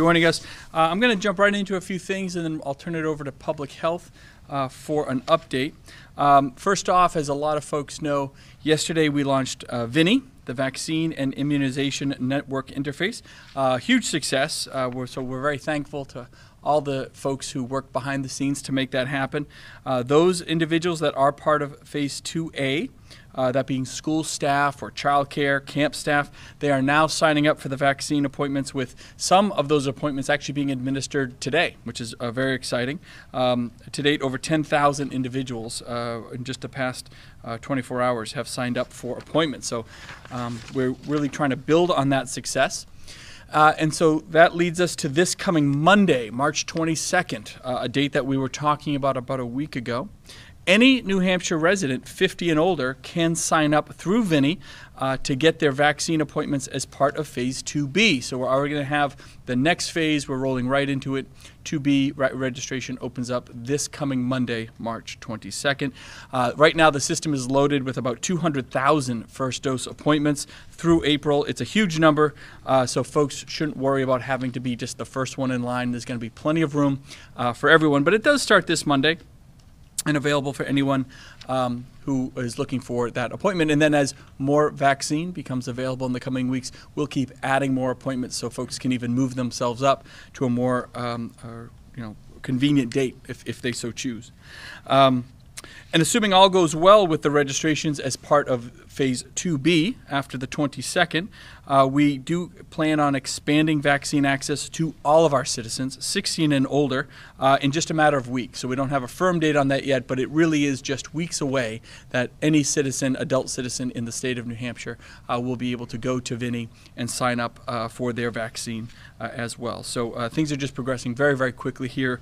joining us. Uh, I'm going to jump right into a few things and then I'll turn it over to public health uh, for an update. Um, first off, as a lot of folks know, yesterday we launched uh, VINI, the Vaccine and Immunization Network Interface. Uh, huge success, uh, we're, so we're very thankful to all the folks who work behind the scenes to make that happen. Uh, those individuals that are part of Phase 2A, uh, that being school staff or childcare, camp staff, they are now signing up for the vaccine appointments with some of those appointments actually being administered today, which is uh, very exciting. Um, to date, over 10,000 individuals uh, in just the past uh, 24 hours have signed up for appointments. So um, we're really trying to build on that success. Uh, and so that leads us to this coming Monday, March 22nd, uh, a date that we were talking about about a week ago. Any New Hampshire resident 50 and older can sign up through VINI uh, to get their vaccine appointments as part of Phase 2B. So we're already going to have the next phase. We're rolling right into it. 2B re- registration opens up this coming Monday, March 22nd. Uh, right now, the system is loaded with about 200,000 first dose appointments through April. It's a huge number, uh, so folks shouldn't worry about having to be just the first one in line. There's going to be plenty of room uh, for everyone, but it does start this Monday and available for anyone um, who is looking for that appointment. And then as more vaccine becomes available in the coming weeks, we'll keep adding more appointments so folks can even move themselves up to a more um, you know convenient date if, if they so choose. Um, and assuming all goes well with the registrations as part of phase 2B after the 22nd, uh, we do plan on expanding vaccine access to all of our citizens, 16 and older, uh, in just a matter of weeks. So we don't have a firm date on that yet, but it really is just weeks away that any citizen, adult citizen in the state of New Hampshire, uh, will be able to go to VINI and sign up uh, for their vaccine uh, as well. So uh, things are just progressing very, very quickly here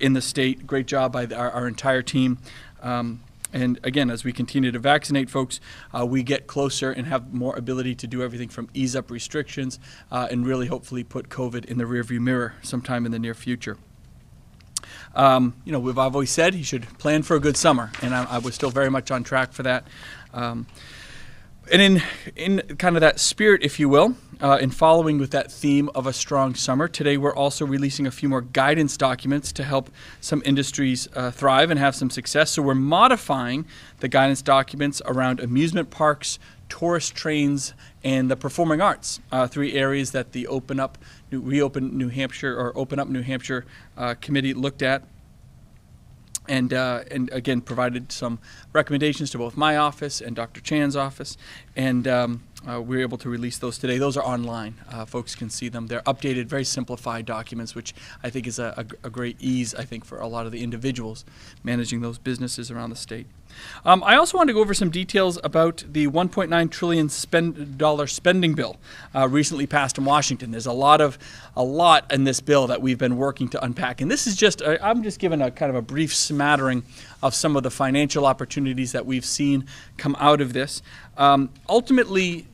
in the state. Great job by our, our entire team. Um, and again, as we continue to vaccinate folks, uh, we get closer and have more ability to do everything from ease up restrictions uh, and really hopefully put COVID in the rearview mirror sometime in the near future. Um, you know, we've always said he should plan for a good summer, and I, I was still very much on track for that. Um, and in in kind of that spirit, if you will, uh, in following with that theme of a strong summer, today we're also releasing a few more guidance documents to help some industries uh, thrive and have some success. So we're modifying the guidance documents around amusement parks, tourist trains, and the performing arts, uh, three areas that the Open Up, New, Reopen New Hampshire or Open Up New Hampshire uh, committee looked at and uh, and again provided some recommendations to both my office and Dr. Chan's office, and um, uh, we were able to release those today. Those are online; uh, folks can see them. They're updated, very simplified documents, which I think is a, a, a, great ease. I think for a lot of the individuals managing those businesses around the state. Um, I also want to go over some details about the 1.9 trillion spend, dollar spending bill uh, recently passed in Washington. There's a lot of a lot in this bill that we've been working to unpack, and this is just I'm just giving a kind of a brief smattering of some of the financial opportunities that we've seen come out of this. Um, ultimately,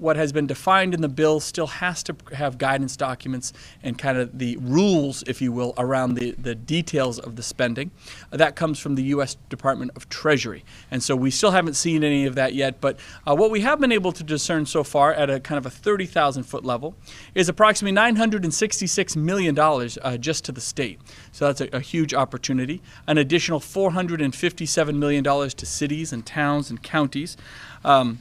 what has been defined in the bill still has to have guidance documents and kind of the rules, if you will, around the, the details of the spending. Uh, that comes from the U.S. Department of Treasury. And so we still haven't seen any of that yet. But uh, what we have been able to discern so far at a kind of a 30,000 foot level is approximately $966 million uh, just to the state. So that's a, a, huge opportunity. An additional $457 million to cities and towns and counties. Um,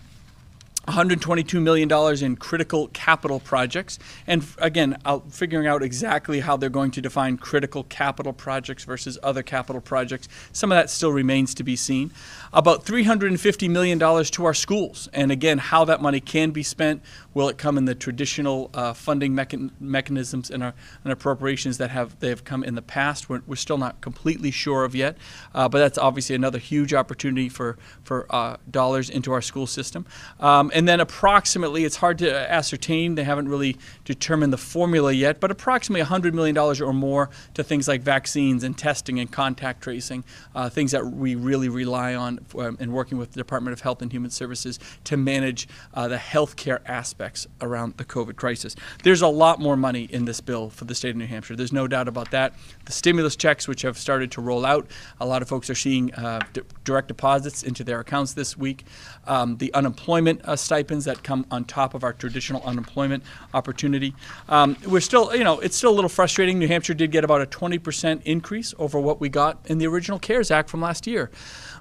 $122 million in critical capital projects. And again, figuring out exactly how they're going to define critical capital projects versus other capital projects. Some of that still remains to be seen. About $350 million to our schools. And again, how that money can be spent. Will it come in the traditional uh, funding mechan mechanisms and, our, and appropriations that have they have come in the past? We're, we're still not completely sure of yet. Uh, but that's obviously another huge opportunity for, for uh, dollars into our school system. Um, and then approximately, it's hard to ascertain, they haven't really determined the formula yet, but approximately $100 million or more to things like vaccines and testing and contact tracing, uh, things that we really rely on um, in working with the Department of Health and Human Services to manage uh, the healthcare aspects around the COVID crisis. There's a lot more money in this bill for the state of New Hampshire. There's no doubt about that. The stimulus checks, which have started to roll out, a lot of folks are seeing uh, direct deposits into their accounts this week. Um, the unemployment uh, stipends that come on top of our traditional unemployment opportunity. Um, we're still, you know, it's still a little frustrating. New Hampshire did get about a 20% increase over what we got in the original CARES Act from last year.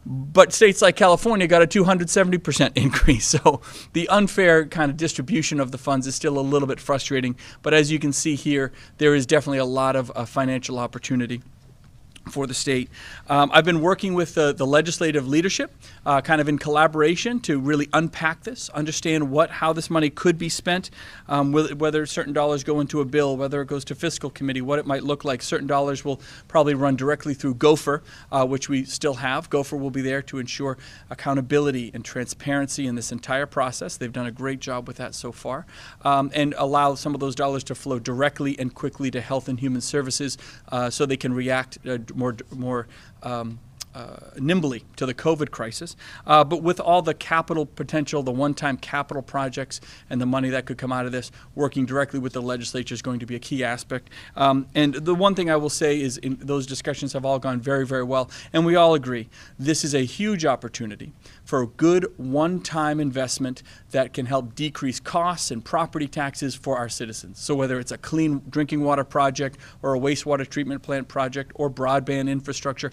But states like California got a 270% increase. So the unfair kind of distribution of the funds is still a little bit frustrating. But as you can see here, there is definitely a lot of uh, financial opportunity for the state. Um, I've been working with the, the legislative leadership, uh, kind of in collaboration, to really unpack this, understand what how this money could be spent, um, whether certain dollars go into a bill, whether it goes to fiscal committee, what it might look like. Certain dollars will probably run directly through GOFERR, uh, which we still have. GOFERR will be there to ensure accountability and transparency in this entire process. They've done a great job with that so far, um, and allow some of those dollars to flow directly and quickly to Health and Human Services, uh, so they can react uh, more more um, nimbly to the COVID crisis. Uh, but with all the capital potential, the one time capital projects, and the money that could come out of this, working directly with the legislature is going to be a key aspect. Um, and the one thing I will say is those discussions have all gone very, very well. And we all agree this is a huge opportunity for a good one time investment that can help decrease costs and property taxes for our citizens. So, whether it's a clean drinking water project or a wastewater treatment plant project or broadband infrastructure,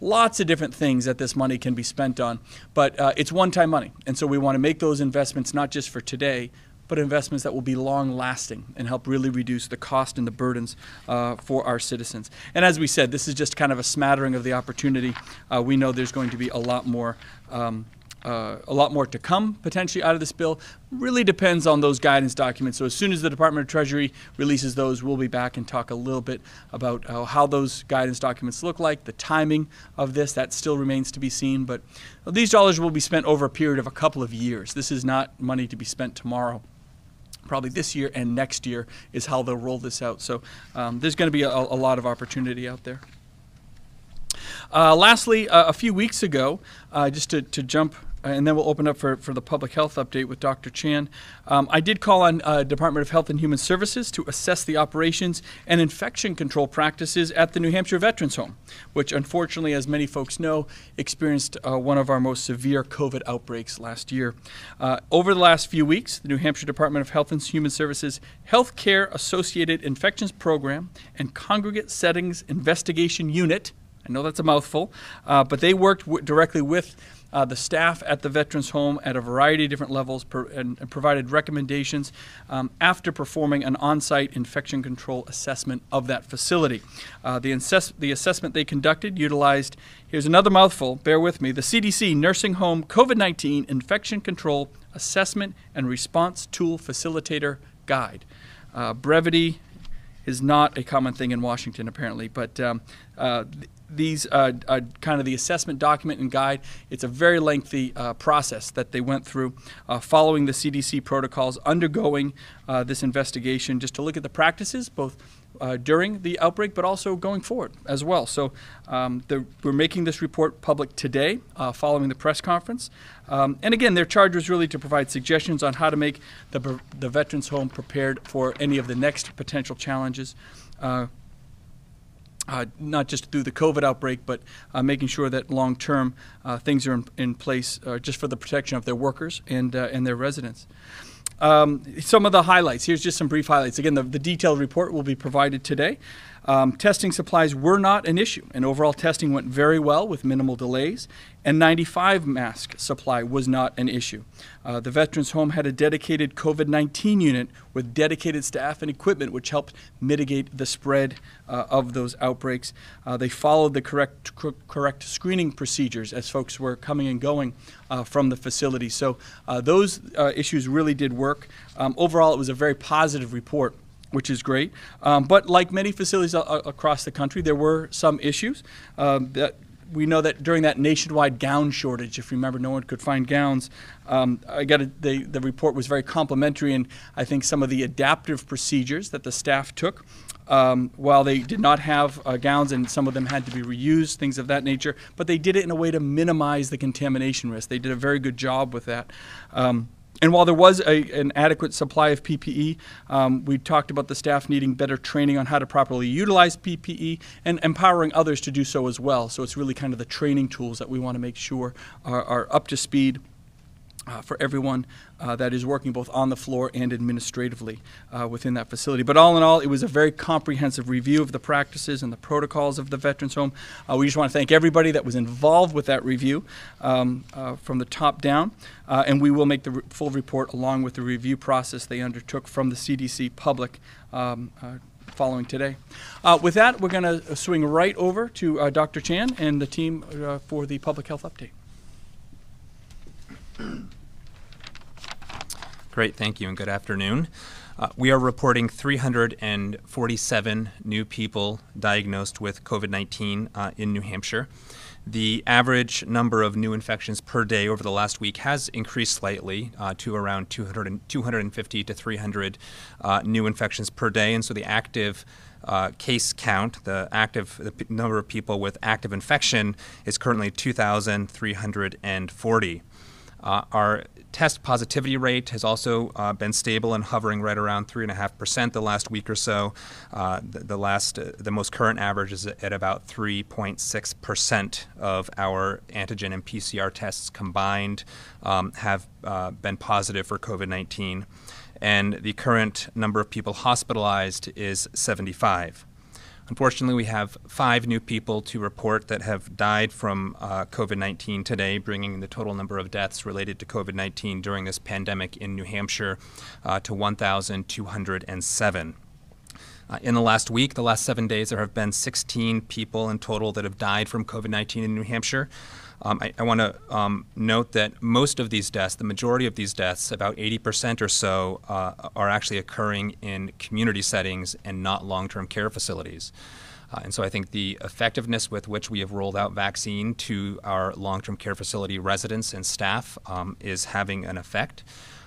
lots of different things that this money can be spent on. But uh, it's one time money. And so we want to make those investments not just for today, but investments that will be long lasting and help really reduce the cost and the burdens uh, for our citizens. And as we said, this is just kind of a smattering of the opportunity. Uh, we know there's going to be a lot more um, uh, a lot more to come potentially out of this bill. Really depends on those guidance documents. So as soon as the Department of Treasury releases those, we'll be back and talk a little bit about uh, how those guidance documents look like, the timing of this. That still remains to be seen. But these dollars will be spent over a period of a couple of years. This is not money to be spent tomorrow probably this year and next year is how they'll roll this out. So um, there's going to be a, a, lot of opportunity out there. Uh, lastly, uh, a few weeks ago, uh, just to, to jump uh, and then we'll open up for, for the public health update with Dr. Chan. Um, I did call on uh, Department of Health and Human Services to assess the operations and infection control practices at the New Hampshire Veterans Home, which unfortunately, as many folks know, experienced uh, one of our most severe COVID outbreaks last year. Uh, over the last few weeks, the New Hampshire Department of Health and Human Services Healthcare Associated Infections Program and Congregate Settings Investigation Unit I know that's a mouthful, uh, but they worked w- directly with uh, the staff at the Veterans Home at a variety of different levels per, and, and, provided recommendations um, after performing an on site infection control assessment of that facility. Uh, the, assess- the assessment they conducted utilized, here's another mouthful, bear with me, the CDC Nursing Home COVID 19 Infection Control Assessment and Response Tool Facilitator Guide. Uh, brevity is not a common thing in Washington, apparently, but um, uh, these uh, uh, kind of the assessment document and guide. It's a very lengthy uh, process that they went through, uh, following the CDC protocols, undergoing uh, this investigation, just to look at the practices, both uh, during the outbreak, but also going forward as well. So um, we're making this report public today, following the press conference. Um, and again, their charge was really to provide suggestions on how to make the, the veterans home prepared for any of the next potential challenges uh, not just through the COVID outbreak, but uh, making sure that long term uh, things are in, in place uh, just for the protection of their workers and, uh, and their residents. Um, some of the highlights. Here's just some brief highlights. Again, the, the detailed report will be provided today. Um, testing supplies were not an issue, and overall testing went very well with minimal delays. N95 mask supply was not an issue. Uh, the Veterans Home had a dedicated COVID 19 unit with dedicated staff and equipment, which helped mitigate the spread uh, of those outbreaks. Uh, they followed the correct, correct screening procedures as folks were coming and going uh, from the facility. So uh, those uh, issues really did work. Um, overall, it was a very positive report which is great. Um, but like many facilities a- across the country, there were some issues. Um, that we know that during that nationwide gown shortage, if you remember, no one could find gowns. Um, I got a, the the report was very complimentary, and I think some of the adaptive procedures that the staff took. Um, while they did not have uh, gowns and some of them had to be reused, things of that nature, but they did it in a way to minimize the contamination risk. They did a very good job with that. Um, and while there was a, an adequate supply of PPE, um, we talked about the staff needing better training on how to properly utilize PPE and empowering others to do so as well. So it's really kind of the training tools that we want to make sure are, are up to speed uh, for everyone uh, that is working both on the floor and administratively uh, within that facility. But all in all, it was a very comprehensive review of the practices and the protocols of the Veterans Home. Uh, we just want to thank everybody that was involved with that review um, uh, from the top down, uh, and we will make the re- full report along with the review process they undertook from the CDC public. Um, following today. with that, we're going to swing right over to Dr. Chan and the team for the public health update. Great, thank you, and good afternoon. Uh, we are reporting 347 new people diagnosed with COVID 19 uh, in New Hampshire. The average number of new infections per day over the last week has increased slightly uh, to around 200 250 to 300 uh, new infections per day, and so the active uh, case count, the active the number of people with active infection, is currently 2,340. Uh, our test positivity rate has also uh, been stable and hovering right around 3.5% the last week or so. Uh, the, the, last, uh, the most current average is at about 3.6% of our antigen and PCR tests combined um, have uh, been positive for COVID 19. And the current number of people hospitalized is 75. Unfortunately, we have five new people to report that have died from uh, COVID 19 today, bringing the total number of deaths related to COVID 19 during this pandemic in New Hampshire uh, to 1,207. Uh, in the last week, the last seven days, there have been 16 people in total that have died from COVID 19 in New Hampshire. Um, I, I want to um, note that most of these deaths, the majority of these deaths, about 80% or so, uh, are actually occurring in community settings and not long term care facilities. Uh, and so I think the effectiveness with which we have rolled out vaccine to our long term care facility residents and staff um, is having an effect.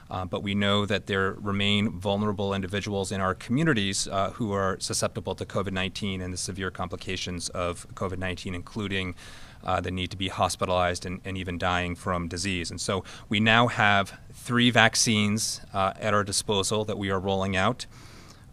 Uh, but we know that there remain vulnerable individuals in our communities uh, who are susceptible to COVID 19 and the severe complications of COVID 19, including uh, the need to be hospitalized and, and, even dying from disease. And so we now have three vaccines uh, at our disposal that we are rolling out.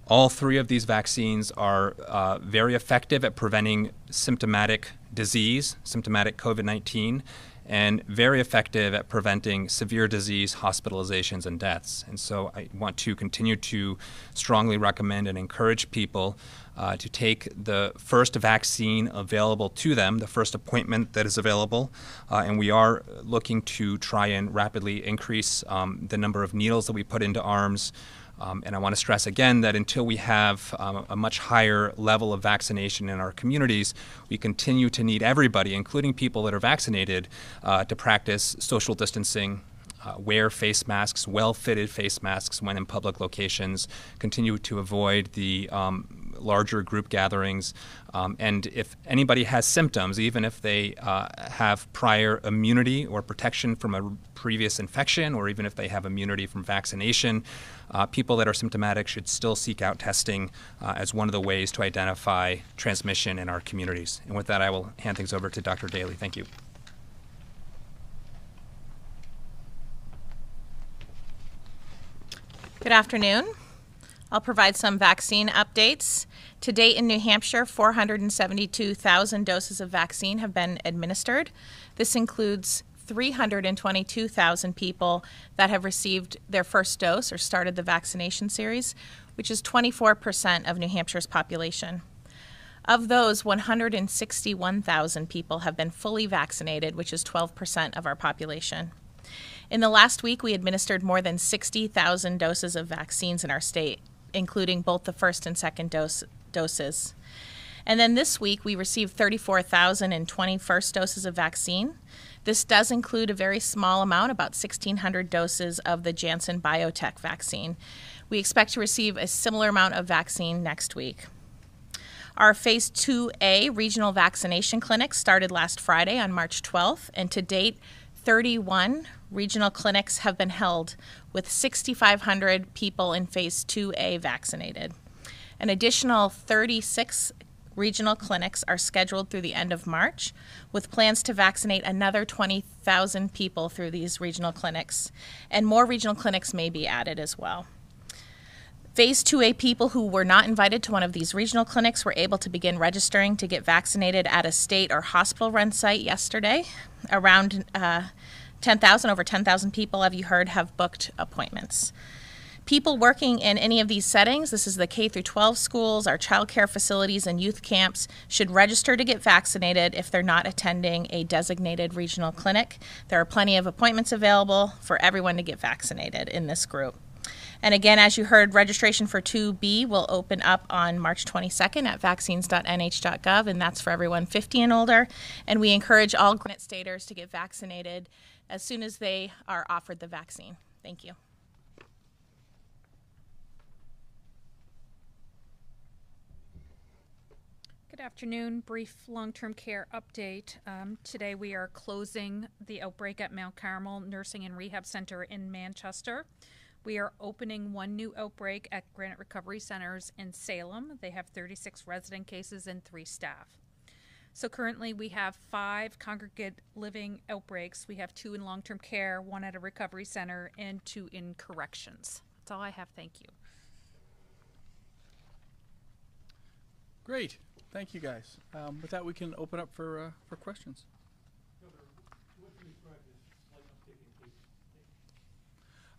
All three of these vaccines are uh, very effective at preventing symptomatic disease, symptomatic COVID 19, and very effective at preventing severe disease, hospitalizations, and deaths. And so I want to continue to strongly recommend and encourage people uh, to take the first vaccine available to them, the first appointment that is available. Uh, and we are looking to try and rapidly increase um, the number of needles that we put into arms. Um, and I want to stress again that until we have um, a much higher level of vaccination in our communities, we continue to need everybody, including people that are vaccinated, uh, to practice social distancing. Uh, wear face masks, well fitted face masks when in public locations, continue to avoid the um, larger group gatherings. Um, and if anybody has symptoms, even if they uh, have prior immunity or protection from a previous infection, or even if they have immunity from vaccination, uh, people that are symptomatic should still seek out testing uh, as one of the ways to identify transmission in our communities. And with that, I will hand things over to Dr. Daly. Thank you. Good afternoon. I'll provide some vaccine updates. To date in New Hampshire, 472,000 doses of vaccine have been administered. This includes 322,000 people that have received their first dose or started the vaccination series, which is 24% of New Hampshire's population. Of those, 161,000 people have been fully vaccinated, which is 12% of our population. In the last week, we administered more than 60,000 doses of vaccines in our state, including both the first and second dose, doses. And then this week, we received 34,020 first doses of vaccine. This does include a very small amount, about 1,600 doses of the Janssen Biotech vaccine. We expect to receive a similar amount of vaccine next week. Our Phase 2A regional vaccination clinic started last Friday on March 12th, and to date, 31 regional clinics have been held with 6,500 people in Phase 2A vaccinated. An additional 36 regional clinics are scheduled through the end of March, with plans to vaccinate another 20,000 people through these regional clinics, and more regional clinics may be added as well. Phase 2A people who were not invited to one of these regional clinics were able to begin registering to get vaccinated at a state or hospital run site yesterday. Around uh, 10,000, over 10,000 people, have you heard, have booked appointments. People working in any of these settings, this is the K through 12 schools, our childcare facilities, and youth camps, should register to get vaccinated if they're not attending a designated regional clinic. There are plenty of appointments available for everyone to get vaccinated in this group. And again, as you heard, registration for 2B will open up on March 22nd at vaccines.nh.gov, and that's for everyone 50 and older. And we encourage all Granite Staters to get vaccinated as soon as they are offered the vaccine. Thank you. Good afternoon. Brief long-term care update. Um, today we are closing the outbreak at Mount Carmel Nursing and Rehab Center in Manchester. We are opening one new outbreak at Granite Recovery Centers in Salem. They have 36 resident cases and three staff. So currently we have five congregate living outbreaks. We have two in long-term care, one at a recovery center, and two in corrections. That's all I have. Thank you. Great. Thank you, guys. Um, with that, we can open up for, uh, for questions.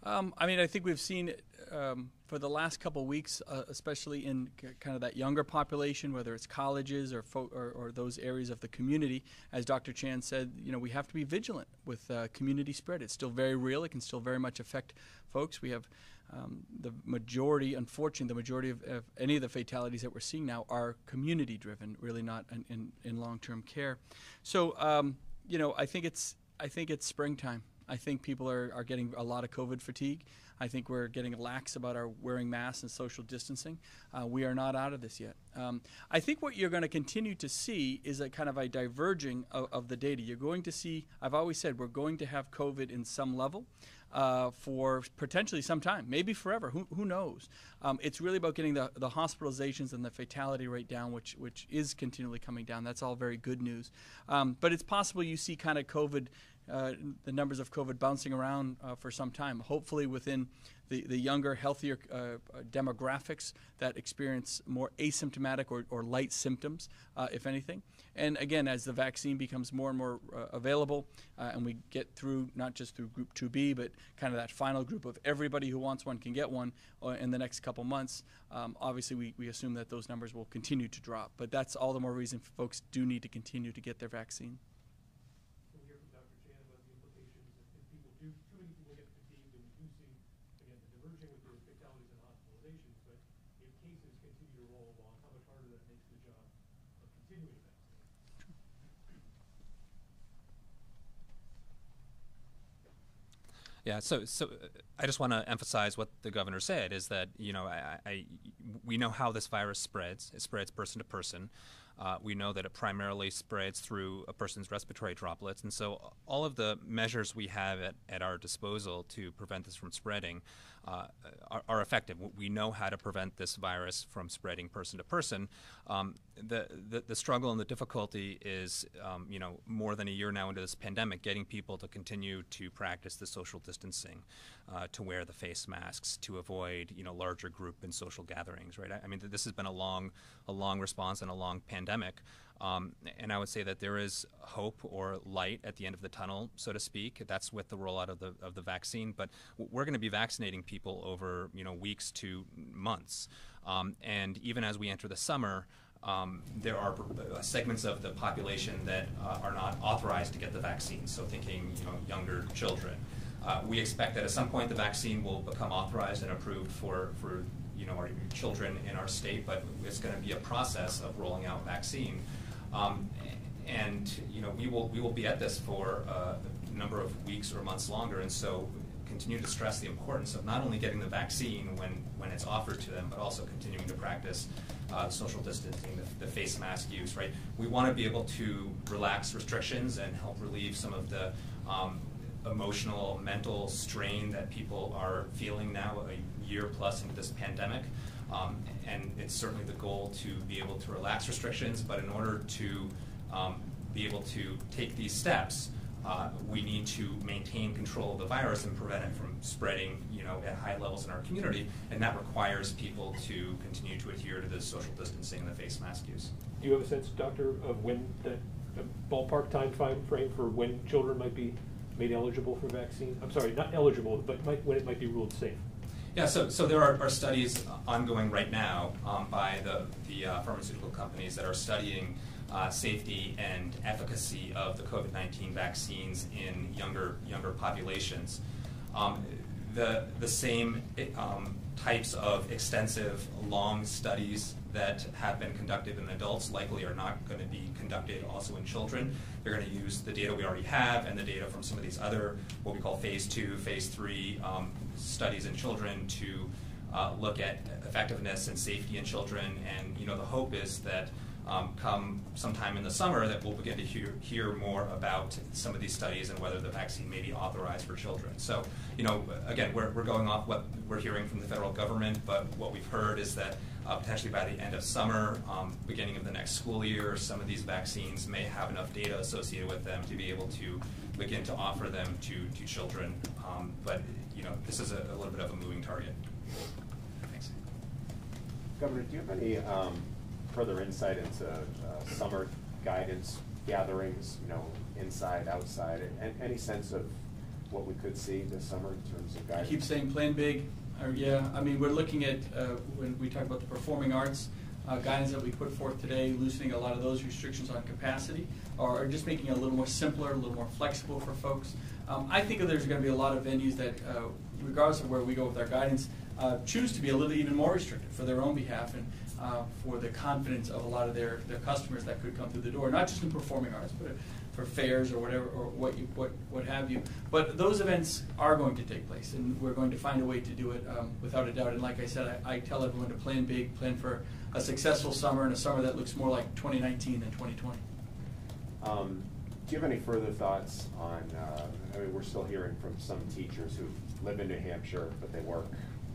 Um, I mean, I think we've seen um, for the last couple weeks, uh, especially in kind of that younger population, whether it's colleges or, or, or those areas of the community, as Dr. Chan said, you know, we have to be vigilant with uh, community spread. It's still very real. It can still very much affect folks. We have um, the majority, unfortunately, the majority of, of, any of the fatalities that we're seeing now are community driven, really not in, in, in long term care. So, um, you know, I think it's I think it's springtime. I think people are, are getting a lot of COVID fatigue. I think we're getting lax about our wearing masks and social distancing. Uh, we are not out of this yet. Um, I think what you're going to continue to see is a kind of a diverging of, of, the data. You're going to see, I've always said, we're going to have COVID in some level. Uh, for potentially some time, maybe forever. Who, who knows? Um, it's really about getting the, the hospitalizations and the fatality rate down, which which is continually coming down. That's all very good news. Um, but it's possible you see kind of COVID uh, the numbers of COVID bouncing around uh, for some time. Hopefully, within the, the younger, healthier uh, uh demographics that experience more asymptomatic or, or light symptoms, uh, if anything. And again, as the vaccine becomes more and more available, and we get through not just through Group 2B, but kind of that final group of everybody who wants one can get one in the next couple months, um, obviously we, we assume that those numbers will continue to drop. But that's all the more reason folks do need to continue to get their vaccine. Yeah, so so uh, I just want to emphasize what the governor said is that you know I, I, we know how this virus spreads. It spreads person to person. Uh, we know that it primarily spreads through a person's respiratory droplets, and so all of the measures we have at, at our disposal to prevent this from spreading uh, are, are, effective. We know how to prevent this virus from spreading person to person. Um, the, the, the struggle and the difficulty is, um, you know, more than a year now into this pandemic, getting people to continue to practice the social distancing, uh, to wear the face masks, to avoid, you know, larger group and social gatherings. Right? I, I mean, this has been a long, a long response and a long pandemic. Um, and I would say that there is hope or light at the end of the tunnel, so to speak. That's with the rollout of the of the vaccine. But we're going to be vaccinating people over you know weeks to months, um, and even as we enter the summer. Um, there are uh, segments of the population that uh, are not authorized to get the vaccine. So, thinking you know younger children, uh, we expect that at some point the vaccine will become authorized and approved for for you know our children in our state. But it's going to be a process of rolling out vaccine. Um, and you know, we will we will be at this for a number of weeks or months longer, and so continue to stress the importance of not only getting the vaccine when, when it's offered to them, but also continuing to practice uh, social distancing, the, the, face mask use, right? We want to be able to relax restrictions and help relieve some of the um, emotional, mental strain that people are feeling now a year plus into this pandemic. Um, and it's certainly the goal to be able to relax restrictions, but in order to um, be able to take these steps, uh, we need to maintain control of the virus and prevent it from spreading, you know, at high levels in our community, and that requires people to continue to adhere to the social distancing and the face mask use. Do you have a sense, doctor, of when that ballpark time frame for when children might be made eligible for vaccine? I'm sorry, not eligible, but might, when it might be ruled safe? Yeah, so, so there are, are studies ongoing right now um, by the, the uh, pharmaceutical companies that are studying uh, safety and efficacy of the COVID-19 vaccines in younger, younger populations. Um, the, the same um, types of extensive, long studies that have been conducted in adults likely are not going to be conducted also in children. They're going to use the data we already have and the data from some of these other, what we call phase two, phase three um, studies in children to uh, look at effectiveness and safety in children. And you know, the hope is that um, come sometime in the summer that we'll begin to hear, hear more about some of these studies and whether the vaccine may be authorized for children. So, you know, again, we're, we're going off what we're hearing from the federal government, but what we've heard is that uh, potentially by the end of summer, um, beginning of the next school year, some of these vaccines may have enough data associated with them to be able to begin to offer them to, to children. Um, but, you know, this is a, a, little bit of a moving target. Thanks. Governor, do you have any um, further insight into uh, summer guidance gatherings, you know, inside, outside, and any sense of what we could see this summer in terms of guidance? I keep saying plan big. Or, yeah, I mean, we're looking at, uh, when we talk about the performing arts, uh, guidance that we put forth today, loosening a lot of those restrictions on capacity, or just making it a little more simpler, a little more flexible for folks. Um, I think there's going to be a lot of venues that, uh, regardless of where we go with our guidance, uh, choose to be a little even more restricted for their own behalf. And uh, for the confidence of a lot of their, their customers that could come through the door, not just in performing arts, but for fairs or whatever, or what you what what have you. But those events are going to take place, and we're going to find a way to do it um, without a doubt. And like I said, I, I, tell everyone to plan big, plan for a successful summer and a summer that looks more like 2019 than 2020. Um, do you have any further thoughts on? Uh, I mean, we're still hearing from some teachers who live in New Hampshire, but they work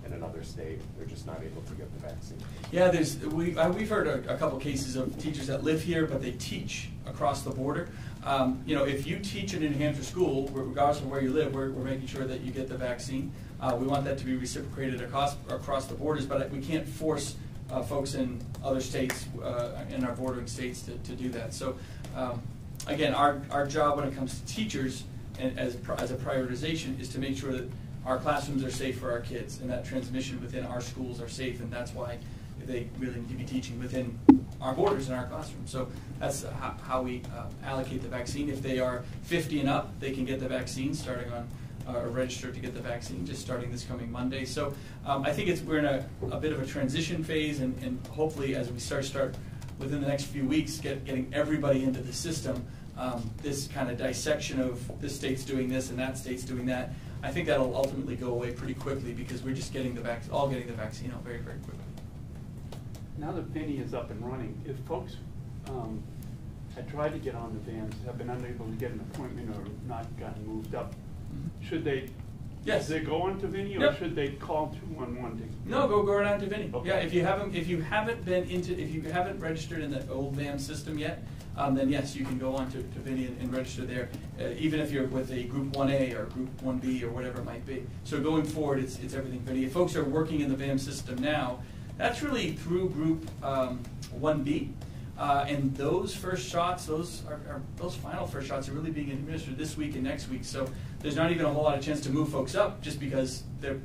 in another state, they're just not able to get the vaccine. Yeah, there's we uh, we've heard a, a, couple cases of teachers that live here but they teach across the border. Um, you know, if you teach in a New Hampshire school, regardless of where you live, we're, we're making sure that you get the vaccine. Uh, we want that to be reciprocated across across the borders, but we can't force uh, folks in other states, uh, in our bordering states, to, to do that. So, um, again, our, our job when it comes to teachers and as, as a prioritization is to make sure that our classrooms are safe for our kids, and that transmission within our schools are safe, and that's why they really need to be teaching within our borders in our classrooms. So that's how, how we uh, allocate the vaccine. If they are 50 and up, they can get the vaccine starting on uh, register to get the vaccine just starting this coming Monday. So um, I think it's we're in a, a, bit of a transition phase, and, and, hopefully as we start start within the next few weeks, get, getting everybody into the system. Um, this kind of dissection of this state's doing this and that state's doing that. I think that'll ultimately go away pretty quickly because we're just getting the vac- all getting the vaccine out very, very quickly. Now that VINI is up and running, if folks um, had tried to get on the VAMS, have been unable to get an appointment or not gotten moved up, mm-hmm. should they Yes. Should they go on to VINI, or yep. should they call two one one to? No, go go right on to VINI. Okay. Yeah, if you haven't if you haven't been into if you haven't registered in the old VAM system yet, um, then yes, you can go on to, to VINI and, and register there, uh, even if you're with a Group 1A or Group 1B or whatever it might be. So going forward, it's, it's everything VINI. If folks are working in the VAM system now, that's really through Group um, 1B. Uh, and those first shots, those are, are, those final first shots are really being administered this week and next week. So there's not even a whole lot of chance to move folks up just because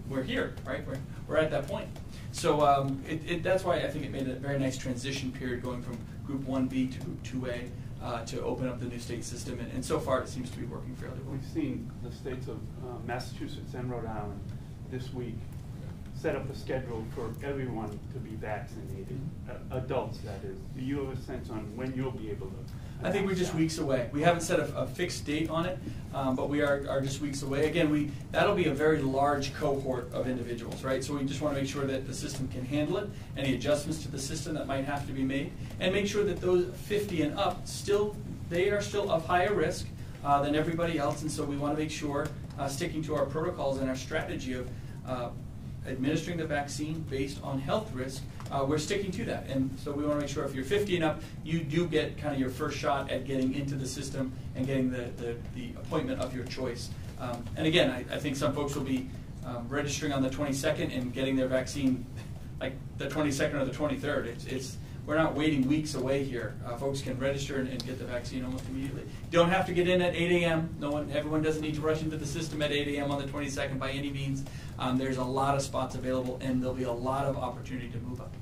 we're here, right? We're, we're at that point. So um, it, it, that's why I think it made a very nice transition period going from Group 1B to Group 2A uh, to open up the new state system. And, and, so far it seems to be working fairly well. We've seen the states of uh, Massachusetts and Rhode Island this week set up a schedule for everyone to be vaccinated, uh, adults that is. Do you have a sense on when you'll be able to? I think we're just weeks away. We haven't set a, a fixed date on it, um, but we are, are just weeks away. Again, we that'll be a very large cohort of individuals, right? So we just want to make sure that the system can handle it, any adjustments to the system that might have to be made, and make sure that those 50 and up still, they are still of higher risk uh, than everybody else, and so we want to make sure, uh, sticking to our protocols and our strategy of uh, administering the vaccine based on health risk, uh, we're sticking to that. And so we want to make sure if you're 50 and up, you do get kind of your first shot at getting into the system and getting the, the, the appointment of your choice. Um, and again, I, I, think some folks will be um, registering on the 22nd and getting their vaccine like the 22nd or the 23rd. It's, it's we're not waiting weeks away here. Uh, folks can register and, and get the vaccine almost immediately. Don't have to get in at 8 a.m. No one, everyone doesn't need to rush into the system at 8 a.m. on the 22nd by any means. Um, there's a lot of spots available, and there'll be a lot of opportunity to move up.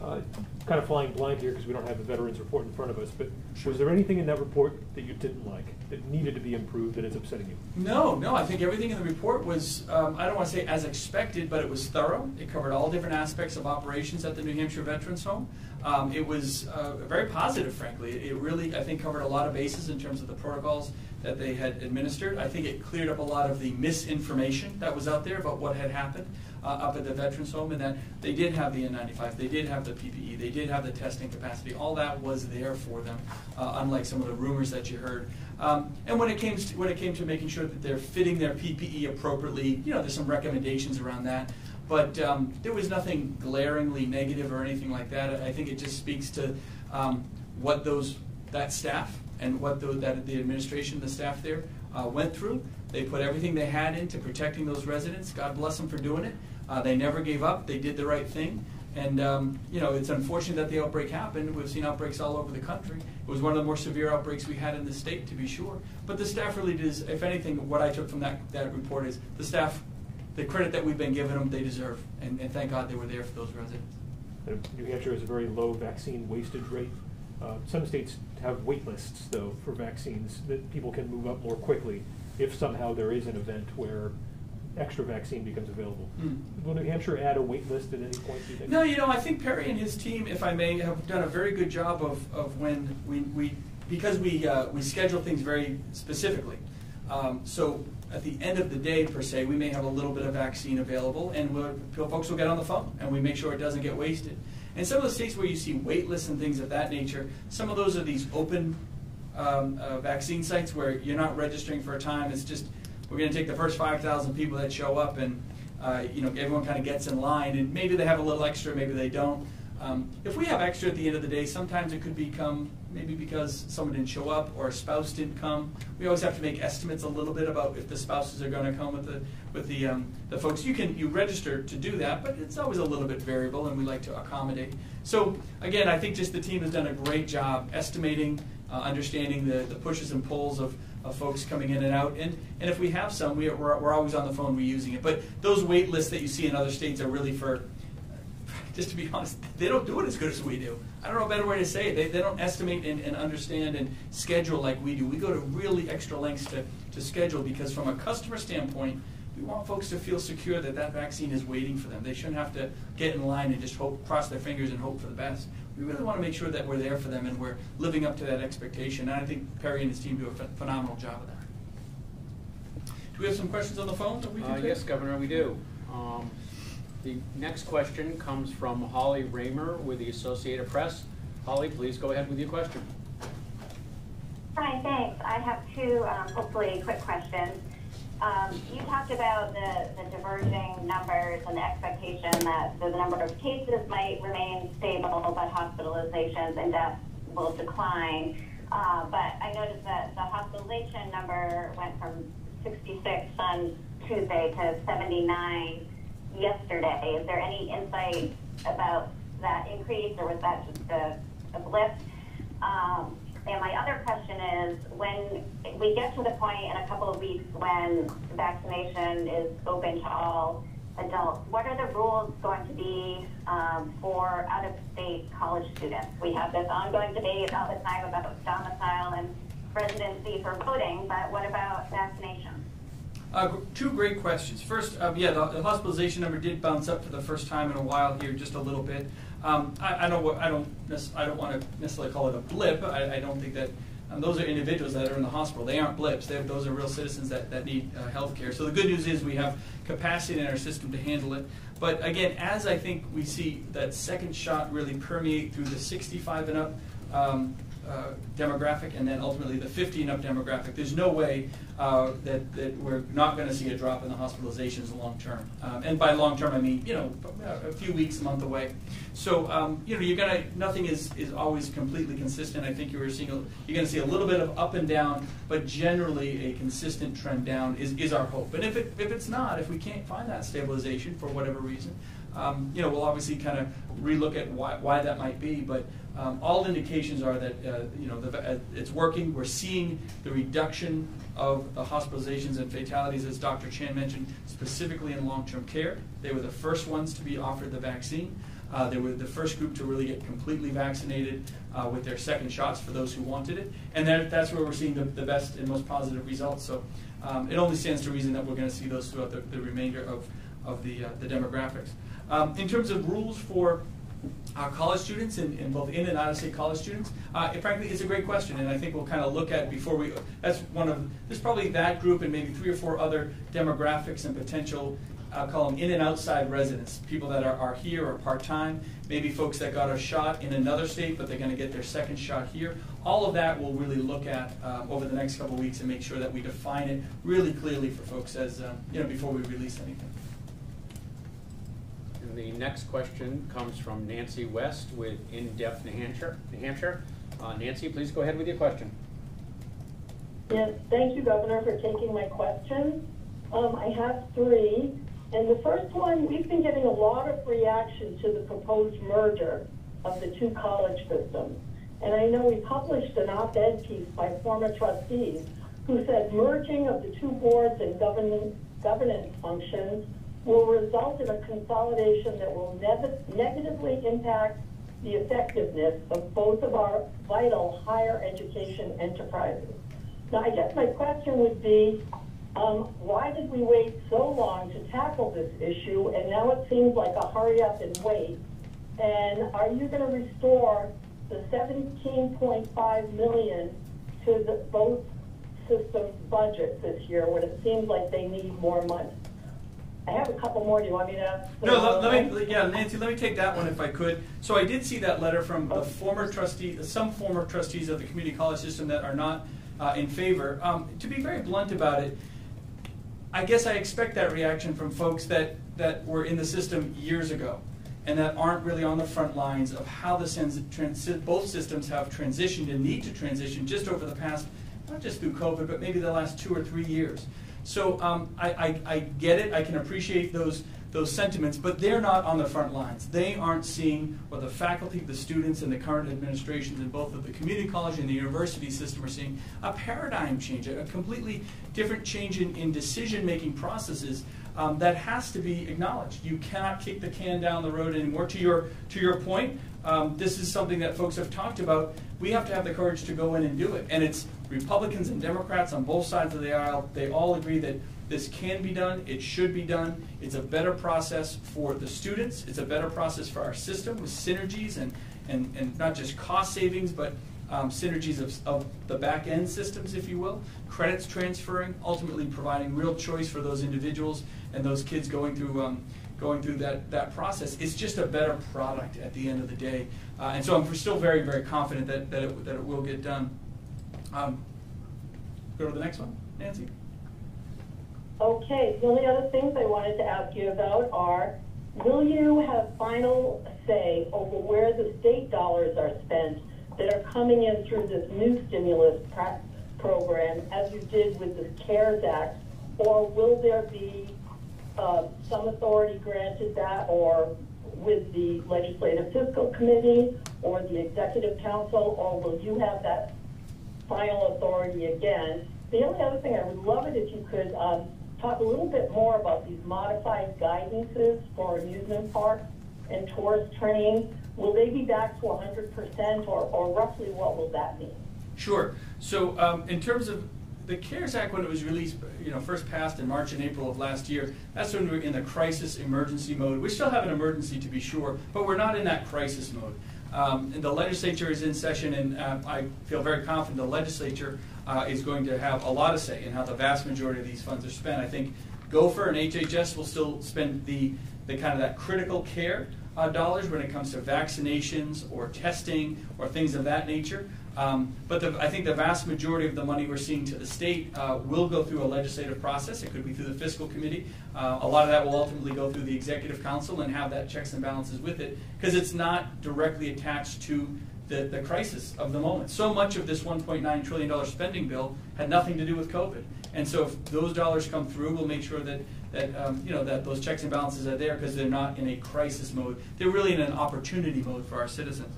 Uh, Kind of flying blind here because we don't have a veterans report in front of us, but was there anything in that report that you didn't like, that needed to be improved, that is upsetting you? No, no, I think everything in the report was, um, I don't want to say as expected, but it was thorough. It covered all different aspects of operations at the New Hampshire Veterans Home. Um, it was uh, very positive, frankly. It really, I think, covered a lot of bases in terms of the protocols that they had administered. I think it cleared up a lot of the misinformation that was out there about what had happened uh, up at the Veterans Home, and that they did have the N95, they did have the PPE, they did have the testing capacity. All that was there for them, uh, unlike some of the rumors that you heard. Um, and when it came to, when it came to making sure that they're fitting their PPE appropriately, you know, there's some recommendations around that. But um, there was nothing glaringly negative or anything like that. I think it just speaks to um, what those that staff and what the, that the administration, the staff there, uh, went through. They put everything they had into protecting those residents. God bless them for doing it. Uh, they never gave up. They did the right thing. And um, you know, it's unfortunate that the outbreak happened. We've seen outbreaks all over the country. It was one of the more severe outbreaks we had in the state, to be sure. But the staff really did. If anything, what I took from that that report is the staff, the credit that we've been giving them, they deserve. And, and thank God they were there for those residents. New Hampshire has a very low vaccine wastage rate. Uh, Some states have wait lists, though, for vaccines, that people can move up more quickly if somehow there is an event where extra vaccine becomes available. Mm. Will New Hampshire add a wait list at any point, do you think? No, you know, I think Perry and his team, if I may, have done a very good job of, of when we, we because we, uh, we schedule things very specifically. Um, so at the end of the day, per se, we may have a little bit of vaccine available, and we'll, folks will get on the phone, and we make sure it doesn't get wasted. And some of the states where you see wait lists and things of that nature, some of those are these open um, uh, vaccine sites where you're not registering for a time. It's just we're going to take the first 5,000 people that show up, and uh, you know everyone kind of gets in line, and maybe they have a little extra, maybe they don't. Um, if we have extra at the end of the day, sometimes it could become maybe because someone didn't show up or a spouse didn't come. We always have to make estimates a little bit about if the spouses are going to come with the with the um, the folks. You can you register to do that, but it's always a little bit variable, and we like to accommodate. So again, I think just the team has done a great job estimating, uh, understanding the, the pushes and pulls of, of folks coming in and out. And, and if we have some, we, we're, we're always on the phone reusing it. But those wait lists that you see in other states are really for just to be honest, they don't do it as good as we do. I don't know a better way to say it. They, they don't estimate and, and understand and schedule like we do. We go to really extra lengths to, to schedule because, from a customer standpoint, we want folks to feel secure that that vaccine is waiting for them. They shouldn't have to get in line and just hope, cross their fingers and hope for the best. We really want to make sure that we're there for them and we're living up to that expectation. And I think Perry and his team do a ph- phenomenal job of that. Do we have some questions on the phone that we can Uh? Yes, Governor, we do. Um, The next question comes from Holly Ramer with the Associated Press. Holly, please go ahead with your question. Hi, thanks. I have two, um, hopefully, quick questions. Um, you talked about the, the diverging numbers and the expectation that the number of cases might remain stable, but hospitalizations and deaths will decline. Uh, but I noticed that the hospitalization number went from 66 on Tuesday to 79 yesterday. Is there any insight about that increase, or was that just a, a blip? Um, and my other question is, when we get to the point in a couple of weeks when vaccination is open to all adults, what are the rules going to be um, for out-of-state college students? We have this ongoing debate all the time about domicile and residency for voting, but what about vaccination? Uh, two great questions. First, um, yeah, the, the hospitalization number did bounce up for the first time in a while here, just a little bit. Um, I, I don't, I don't, I don't want to necessarily call it a blip. I, I don't think that um, those are individuals that are in the hospital. They aren't blips. They're, those are real citizens that, that need uh, health care. So the good news is we have capacity in our system to handle it. But again, as I think we see that second shot really permeate through the 65 and up um, uh, demographic and then ultimately the 50 and up demographic, there's no way uh, that, that we're not going to see a drop in the hospitalizations long term. Um, and by long term, I mean, you know, a few weeks, a month away. So, um, you know, you're going to, nothing is, is always completely consistent. I think you're seeing, a, you're going to see a little bit of up and down, but generally a consistent trend down is, is our hope. And if, it, if it's not, if we can't find that stabilization for whatever reason, Um, you know, we'll obviously kind of relook at why, why that might be, but um, all indications are that uh, you know the, uh, it's working. We're seeing the reduction of the hospitalizations and fatalities, as Dr. Chan mentioned, specifically in long-term care. They were the first ones to be offered the vaccine. Uh, they were the first group to really get completely vaccinated uh, with their second shots for those who wanted it, and that, that's where we're seeing the, the best and most positive results. So um, it only stands to reason that we're going to see those throughout the, the remainder of, of the, uh, the demographics. Um, in terms of rules for our college students and, and both in and out of state college students? Uh, it, frankly, it's a great question, and I think we'll kind of look at before we. That's one of there's probably that group and maybe three or four other demographics and potential. I'll call them in and outside residents, people that are, are here or part time, maybe folks that got a shot in another state, but they're going to get their second shot here. All of that we'll really look at uh, over the next couple weeks and make sure that we define it really clearly for folks as uh, you know before we release anything. The next question comes from Nancy West with In-Depth New Hampshire. New Hampshire. Uh, Nancy, please go ahead with your question. Yes, thank you, Governor, for taking my question. Um, I have three. And the first one, we've been getting a lot of reaction to the proposed merger of the two college systems. And I know we published an op-ed piece by former trustees who said merging of the two boards and governance, governance functions will result in a consolidation that will ne negatively impact the effectiveness of both of our vital higher education enterprises. Now, I guess my question would be, um, why did we wait so long to tackle this issue, and now it seems like a hurry up and wait? And are you going to restore the 17.5 million to the, both systems' budgets this year when it seems like they need more money? I have a couple more. Do you want me to? No, let, let, me. Yeah, Nancy, let me take that one if I could. So I did see that letter from the former trustee, some former trustees of the community college system that are not uh, in favor. Um, to be very blunt about it, I guess I expect that reaction from folks that that were in the system years ago, and that aren't really on the front lines of how the both systems have transitioned and need to transition just over the past, not just through COVID, but maybe the last two or three years. So um, I, I, I, get it. I can appreciate those those sentiments, but they're not on the front lines. They aren't seeing what the faculty, the students, and the current administrations in both of the community college and the university system are seeing a paradigm change, a completely different change in, in decision-making processes um, that has to be acknowledged. You cannot kick the can down the road anymore. To your to your point, um, this is something that folks have talked about. We have to have the courage to go in and do it, and it's Republicans and Democrats on both sides of the aisle, they all agree that this can be done, it should be done. It's a better process for the students, it's a better process for our system with synergies and, and, and not just cost savings, but um, synergies of, of the back end systems, if you will, credits transferring, ultimately providing real choice for those individuals and those kids going through um, going through that, that process. It's just a better product at the end of the day. Uh, and so I'm still very, very confident that, that, it, that it will get done. Um, go to the next one, Nancy. Okay, the only other things I wanted to ask you about are, will you have final say over where the state dollars are spent that are coming in through this new stimulus program, as you did with the CARES Act, or will there be uh, some authority granted that, or with the Legislative Fiscal Committee, or the Executive Council, or will you have that final authority again. The only other thing, I would love it if you could um, talk a little bit more about these modified guidances for amusement parks and tourist trains. Will they be back to 100% or, or roughly what will that mean? Sure. So um, in terms of the CARES Act, when it was released, you know, first passed in March and April of last year, that's when we were in the crisis emergency mode. We still have an emergency to be sure, but we're not in that crisis mode. Um, and the legislature is in session, and uh, I feel very confident the legislature uh, is going to have a lot of say in how the vast majority of these funds are spent. I think GOFERR and HHS will still spend the, the kind of that critical care uh, dollars when it comes to vaccinations or testing or things of that nature. Um, but the, I think the vast majority of the money we're seeing to the state uh, will go through a legislative process. It could be through the fiscal committee. Uh, a lot of that will ultimately go through the executive council and have that checks and balances with it because it's not directly attached to the, the crisis of the moment. So much of this $1.9 trillion spending bill had nothing to do with COVID. And so if those dollars come through, we'll make sure that, that um, you know that those checks and balances are there because they're not in a crisis mode. They're really in an opportunity mode for our citizens.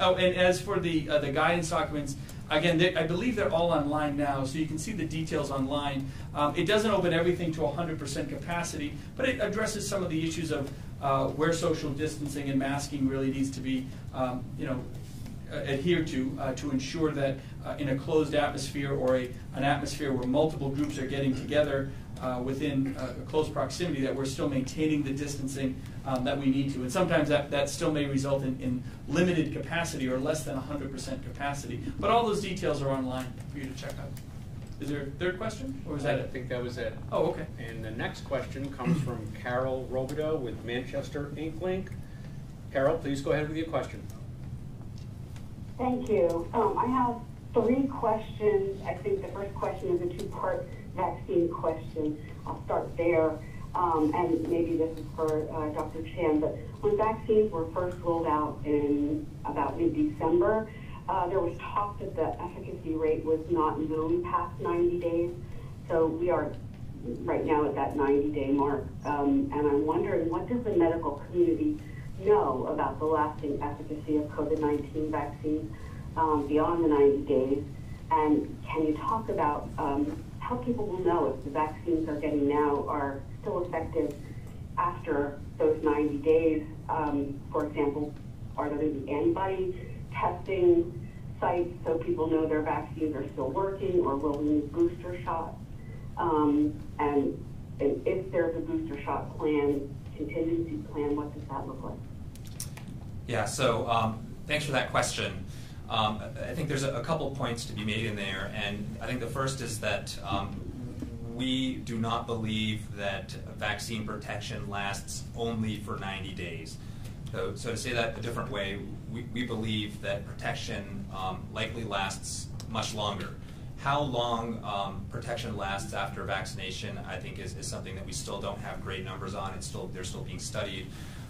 Oh, and as for the uh, the guidance documents, again, they, I believe they're all online now, so you can see the details online. Um, it doesn't open everything to 100% capacity, but it addresses some of the issues of uh, where social distancing and masking really needs to be, um, you know, adhered to uh, to ensure that uh, in a closed atmosphere or a, an atmosphere where multiple groups are getting together uh, within uh, close proximity, that we're still maintaining the distancing um, that we need to. And sometimes that, that still may result in, in limited capacity or less than 100% capacity. But all those details are online for you to check out. Is there a third question, or was that I it? think that was it. Oh, okay. And the next question comes from Carol Robidoux with Manchester Ink Link. Carol, please go ahead with your question. Thank you. Um, I have three questions. I think the first question is a two-part vaccine question. I'll start there. Um, and maybe this is for uh, Dr. Chan, but when vaccines were first rolled out in about mid-December, uh, there was talk that the efficacy rate was not known past 90 days. So we are right now at that 90-day mark. Um, and I'm wondering, what does the medical community know about the lasting efficacy of COVID-19 vaccines um, beyond the 90 days? And can you talk about um, how people will know if the vaccines they're getting now are still effective after those 90 days? Um, for example, are there going to be antibody testing sites so people know their vaccines are still working, or will we need booster shots? Um, and, and if there's a booster shot plan, contingency plan, what does that look like? Yeah, so um, thanks for that question. Um, I think there's a, a, couple points to be made in there, and I think the first is that um, we do not believe that vaccine protection lasts only for 90 days. So, so to say that a different way, we, we believe that protection um, likely lasts much longer. How long um, protection lasts after vaccination, I think, is, is something that we still don't have great numbers on. It's still they're still being studied.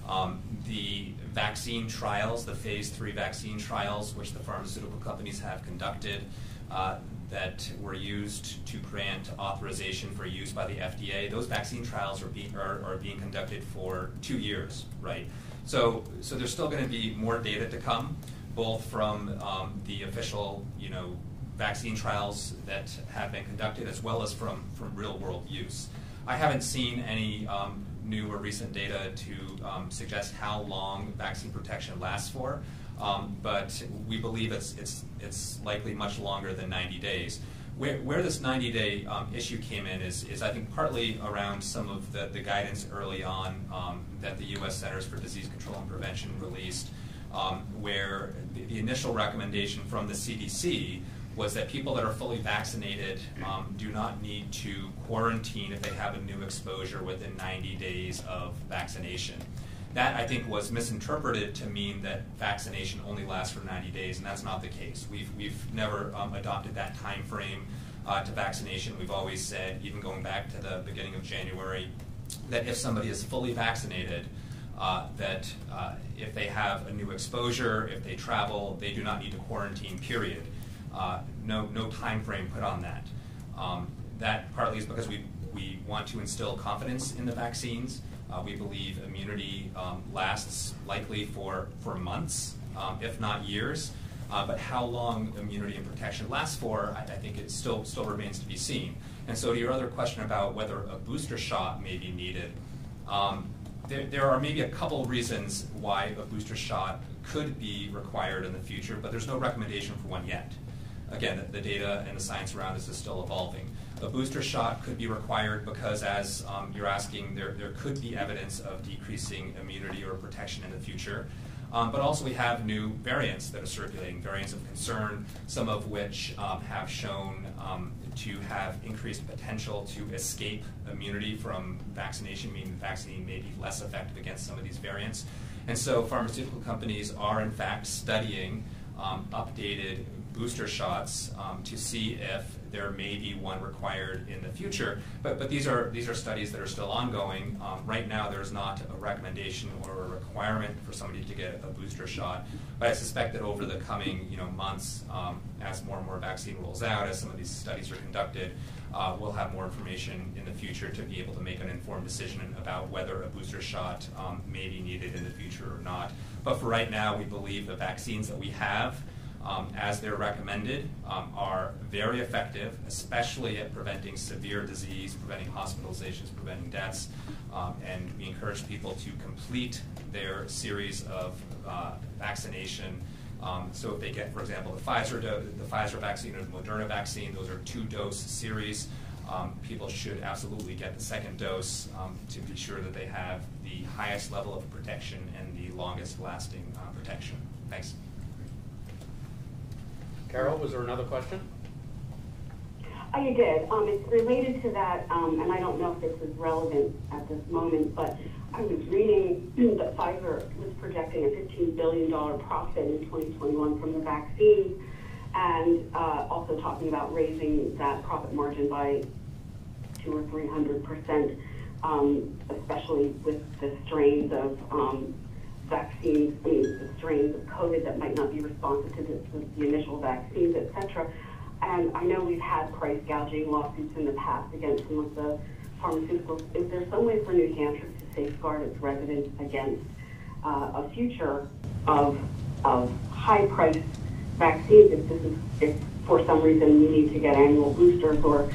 Um, the vaccine trials, the phase three vaccine trials, which the pharmaceutical companies have conducted, uh, that were used to grant authorization for use by the FDA, those vaccine trials are being, are, are being conducted for two years, right? So, so there's still going to be more data to come, both from um, the official, you know, vaccine trials that have been conducted, as well as from, from real-world use. I haven't seen any um, new or recent data to um, suggest how long vaccine protection lasts for, um, but we believe it's, it's, it's likely much longer than 90 days. Where, where this 90-day um, issue came in is, is, I think, partly around some of the, the guidance early on um, that the U.S. Centers for Disease Control and Prevention released, um, where the, the initial recommendation from the CDC was that people that are fully vaccinated um, do not need to quarantine if they have a new exposure within 90 days of vaccination. That, I think, was misinterpreted to mean that vaccination only lasts for 90 days, and that's not the case. We've, we've never um, adopted that time frame uh, to vaccination. We've always said, even going back to the beginning of January, that if somebody is fully vaccinated, uh, that uh, if they have a new exposure, if they travel, they do not need to quarantine, period. Uh, no, no time frame put on that. Um, that partly is because we, we want to instill confidence in the vaccines. Uh, we believe immunity um, lasts likely for, for months, um, if not years. Uh, but how long immunity and protection lasts for, I, I, think it still, still remains to be seen. And so to your other question about whether a booster shot may be needed, um, there, there are maybe a couple reasons why a booster shot could be required in the future, but there's no recommendation for one yet. Again, the, the data and the science around this is still evolving. A booster shot could be required because, as um, you're asking, there, there could be evidence of decreasing immunity or protection in the future. Um, but also we have new variants that are circulating, variants of concern, some of which um, have shown um, to have increased potential to escape immunity from vaccination, meaning the vaccine may be less effective against some of these variants. And so pharmaceutical companies are in fact studying um, updated booster shots um, to see if there may be one required in the future. But, but these are these are studies that are still ongoing. Um, right now, there's not a recommendation or a requirement for somebody to get a booster shot. But I suspect that over the coming you know months, um, as more and more vaccine rolls out, as some of these studies are conducted, uh, we'll have more information in the future to be able to make an informed decision about whether a booster shot um, may be needed in the future or not. But for right now, we believe the vaccines that we have, um, as they're recommended, um, are very effective, especially at preventing severe disease, preventing hospitalizations, preventing deaths. Um, and we encourage people to complete their series of uh, vaccination. Um, so if they get, for example, the Pfizer, the Pfizer vaccine or the Moderna vaccine, those are two-dose series. Um, people should absolutely get the second dose um, to be sure that they have the highest level of protection and the longest lasting uh, protection. Thanks. Carol, was there another question? Oh, you did. Um, it's related to that, um, and I don't know if this is relevant at this moment, but I was reading that Pfizer was projecting a $15 billion profit in 2021 from the vaccine, and uh, also talking about raising that profit margin by two or three hundred percent, um, especially with the strains of um, vaccines, mean, the strains of COVID that might not be responsive to the, the initial vaccines, et cetera. And I know we've had price gouging lawsuits in the past against some of the pharmaceuticals. Is there some way for New Hampshire to safeguard its residents against uh, a future of, of high-priced vaccines if this is, if for some reason we need to get annual boosters or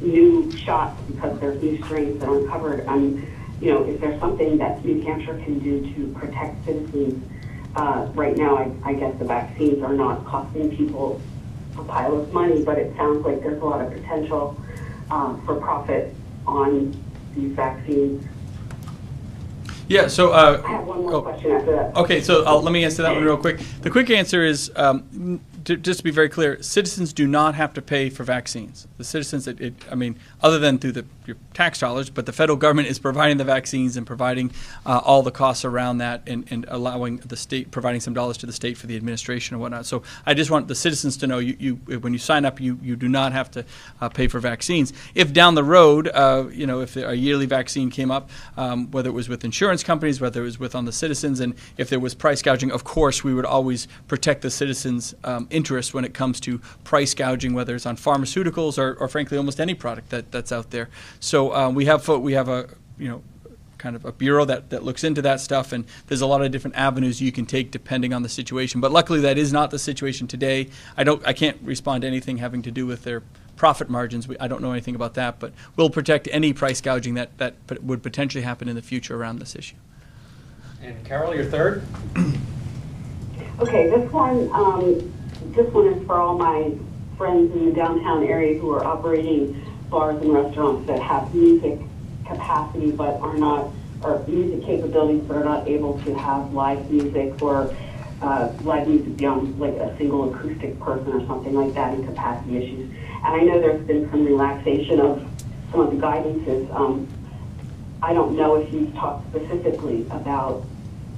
new shots because there's new strains that aren't covered. Um, you know, is there something that New Hampshire can do to protect citizens? Uh, right now, I, I guess the vaccines are not costing people a pile of money, but it sounds like there's a lot of potential um, for profit on these vaccines. Yeah, so. Uh, I have one more oh. question after that. Okay, so uh, let me answer that one real quick. The quick answer is, um, just to be very clear, citizens do not have to pay for vaccines. The citizens, it, it, I mean, other than through the, your tax dollars, but the federal government is providing the vaccines and providing uh, all the costs around that and, and allowing the state, providing some dollars to the state for the administration and whatnot. So I just want the citizens to know, you, you when you sign up, you, you do not have to uh, pay for vaccines. If down the road, uh, you know, if a yearly vaccine came up, um, whether it was with insurance companies, whether it was with on the citizens, and if there was price gouging, of course, we would always protect the citizens' um, interest when it comes to price gouging, whether it's on pharmaceuticals or, or frankly, almost any product that, that's out there. So um, we have we have a you know kind of a bureau that, that looks into that stuff and there's a lot of different avenues you can take depending on the situation. But luckily that is not the situation today. I don't i can't respond to anything having to do with their profit margins. We, i don't know anything about that but we'll protect any price gouging that that pot- would potentially happen in the future around this issue. And Carol, your third? Okay, this one, um, this one is for all my friends in the downtown area who are operating bars and restaurants that have music capacity but are not, or music capabilities but are not able to have live music or uh, live music beyond like a single acoustic person or something like that and capacity issues. And I know there's been some relaxation of some of the guidances. Um, I don't know if you've talked specifically about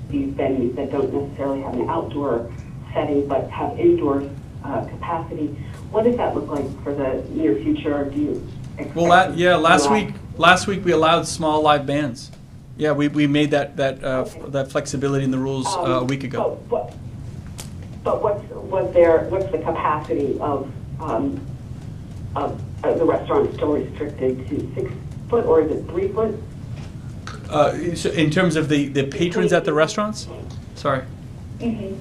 these venues that don't necessarily have an outdoor setting but have indoor uh, capacity. What does that look like for the near future? Do you well la- yeah last week last week we allowed small live bands yeah we, we made that that uh, Okay. that flexibility in the rules uh, a Um, week ago But, what- but what's, was there, what's the capacity of, um, of, uh, the restaurant still restricted to six foot or is it three foot? Uh, so in terms of the, the patrons at the restaurants? Sorry. Mm-hmm.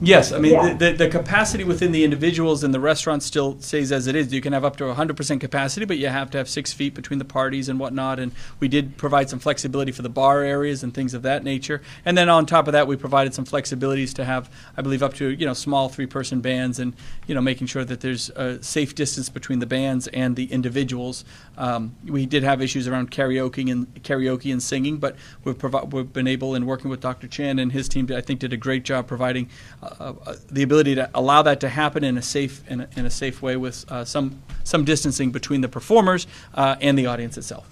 Yes, I mean, Yeah. the, the, capacity within the individuals in the restaurant still stays as it is. You can have up to 100% capacity, but you have to have six feet between the parties and whatnot. And we did provide some flexibility for the bar areas and things of that nature. And then on top of that, we provided some flexibilities to have, I believe, up to, you know, small three-person bands and, you know, making sure that there's a safe distance between the bands and the individuals. Um, we did have issues around karaoke and karaoke and singing, but we've, we've been able, in working with Dr. Chan and his team, I think did a great job providing uh, uh, the ability to allow that to happen in a safe in a, in a safe way with uh, some some distancing between the performers uh, and the audience itself.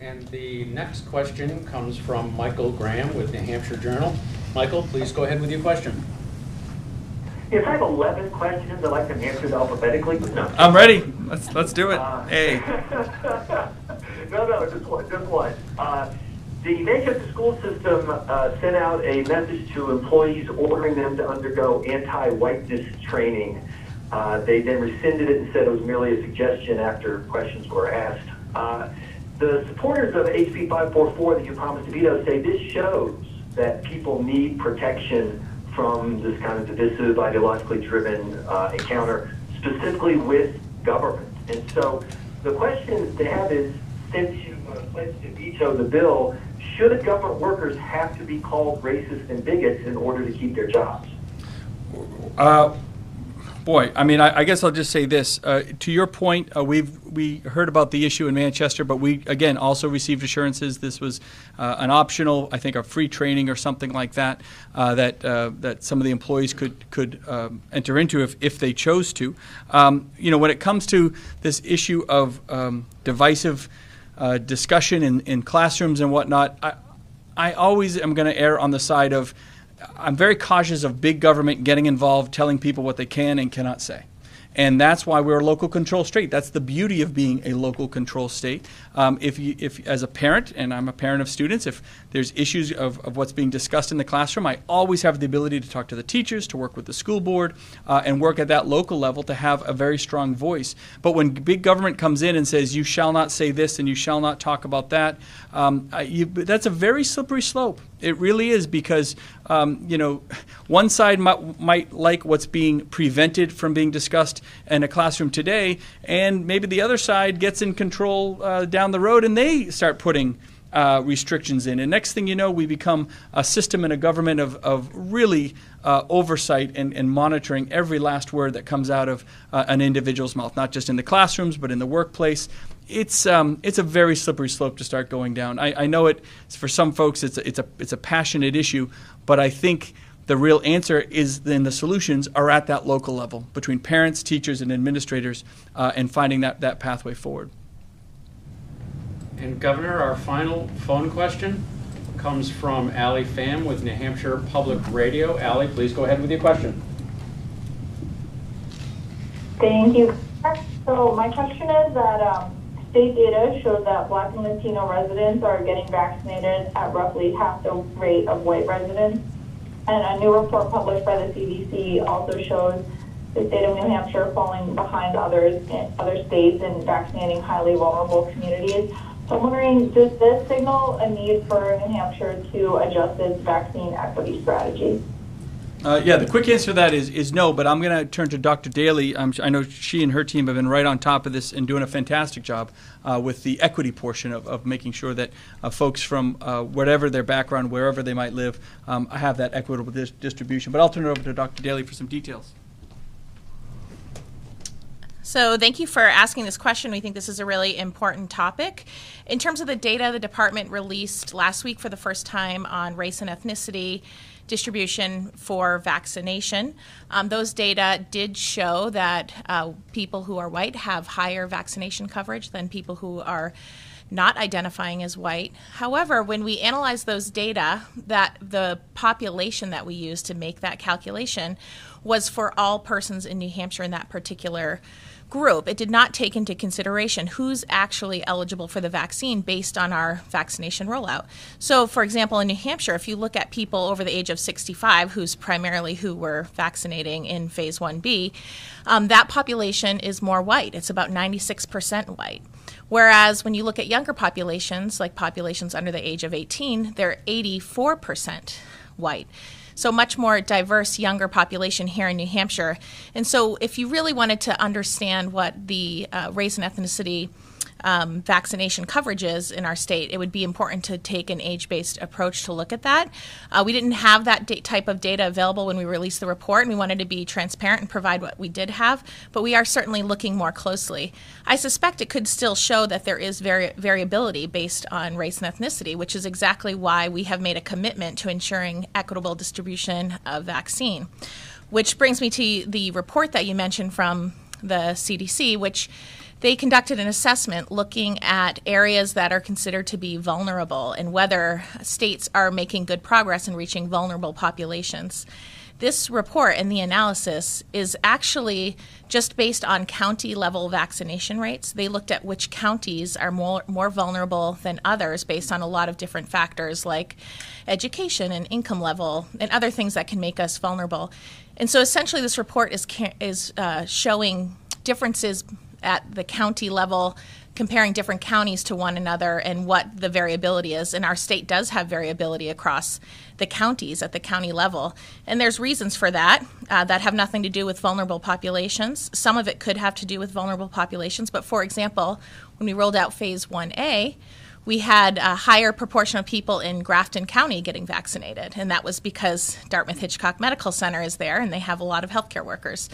And the next question comes from Michael Graham with New Hampshire Journal. Michael, please go ahead with your question. Yes, I have 11 questions. I'd like them answered alphabetically. No. I'm ready. Let's let's do it. Uh, Hey. no, no, just one. Just one. The Manchester school system uh, sent out a message to employees ordering them to undergo anti-whiteness training. Uh, they then rescinded it and said it was merely a suggestion after questions were asked. Uh, the supporters of HB 544 that you promised to veto say this shows that people need protection from this kind of divisive, ideologically driven uh, encounter, specifically with government. And so the question to have is, since you uh, pledged to veto the bill, should government workers have to be called racist and bigots in order to keep their jobs? Uh, boy, I mean, I, I guess I'll just say this. Uh, to your point, uh, we've we heard about the issue in Manchester, but we again also received assurances this was uh, an optional, I think, a free training or something like that uh, that uh, that some of the employees could could um, enter into if, if they chose to. Um, you know, when it comes to this issue of um, divisive uh, discussion in, in classrooms and whatnot, I, I always am going to err on the side of I'm very cautious of big government getting involved, telling people what they can and cannot say. And that's why we're a local control state. That's the beauty of being a local control state. Um, if you, if as a parent, and I'm a parent of students, if there's issues of, of what's being discussed in the classroom, I always have the ability to talk to the teachers, to work with the school board, uh, and work at that local level to have a very strong voice. But when big government comes in and says you shall not say this and you shall not talk about that, um, you, that's a very slippery slope. It really is because um, you know one side might, might like what's being prevented from being discussed in a classroom today, and maybe the other side gets in control uh, down the road and they start putting uh, restrictions in. And next thing you know, we become a system and a government of, of really uh, oversight and, and monitoring every last word that comes out of uh, an individual's mouth, not just in the classrooms, but in the workplace. It's, um, it's a very slippery slope to start going down. I, I know it, for some folks, it's a, it's, a, it's a passionate issue, but I think the real answer is then the solutions are at that local level between parents, teachers, and administrators uh, and finding that, that pathway forward. And Governor, our final phone question comes from Ally Fam with New Hampshire Public Radio. Ally, please go ahead with your question. Thank you. So my question is that um, state data shows that Black and Latino residents are getting vaccinated at roughly half the rate of white residents. And a new report published by the CDC also shows the state of New Hampshire falling behind others other states in vaccinating highly vulnerable communities. So I'm wondering, does this signal a need for New Hampshire to adjust its vaccine equity strategy? Uh, yeah, the quick answer to that is, is no, but I'm going to turn to Dr. Daly. Um, I know she and her team have been right on top of this and doing a fantastic job uh, with the equity portion of, of making sure that uh, folks from uh, whatever their background, wherever they might live, um, have that equitable dis- distribution. But I'll turn it over to Dr. Daly for some details. So, thank you for asking this question. We think this is a really important topic. In terms of the data the department released last week for the first time on race and ethnicity distribution for vaccination, um, those data did show that uh, people who are white have higher vaccination coverage than people who are not identifying as white. However, when we analyze those data, that the population that we used to make that calculation was for all persons in New Hampshire in that particular group. It did not take into consideration who's actually eligible for the vaccine based on our vaccination rollout. So, for example, in New Hampshire, if you look at people over the age of 65, who's primarily who we're vaccinating in phase 1B, um, that population is more white. It's about 96% white. Whereas when you look at younger populations, like populations under the age of 18, they're 84% white. So, much more diverse younger population here in New Hampshire. And so, if you really wanted to understand what the uh, race and ethnicity um, vaccination coverages in our state, it would be important to take an age based approach to look at that. Uh, we didn't have that type of data available when we released the report, and we wanted to be transparent and provide what we did have, but we are certainly looking more closely. I suspect it could still show that there is vari- variability based on race and ethnicity, which is exactly why we have made a commitment to ensuring equitable distribution of vaccine. Which brings me to the report that you mentioned from the CDC, which they conducted an assessment looking at areas that are considered to be vulnerable and whether states are making good progress in reaching vulnerable populations. This report and the analysis is actually just based on county level vaccination rates. They looked at which counties are more, more vulnerable than others based on a lot of different factors like education and income level and other things that can make us vulnerable. And so essentially, this report is, is uh, showing differences at the county level comparing different counties to one another and what the variability is. And our state does have variability across the counties at the county level. And there's reasons for that uh, that have nothing to do with vulnerable populations. Some of it could have to do with vulnerable populations. But for example, when we rolled out phase 1A, we had a higher proportion of people in Grafton County getting vaccinated, and that was because Dartmouth Hitchcock Medical Center is there and they have a lot of healthcare workers.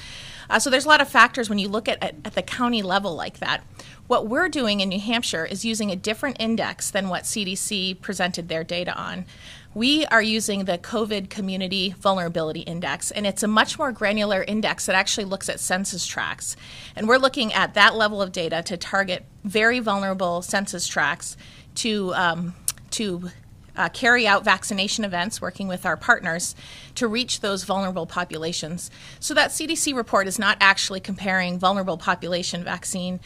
Uh, so there's a lot of factors when you look at, at, at the county level like that. What we're doing in New Hampshire is using a different index than what CDC presented their data on. We are using the COVID Community Vulnerability Index, and it's a much more granular index that actually looks at census tracts. And we're looking at that level of data to target very vulnerable census tracts to um, to uh, carry out vaccination events, working with our partners to reach those vulnerable populations. So that CDC report is not actually comparing vulnerable population vaccine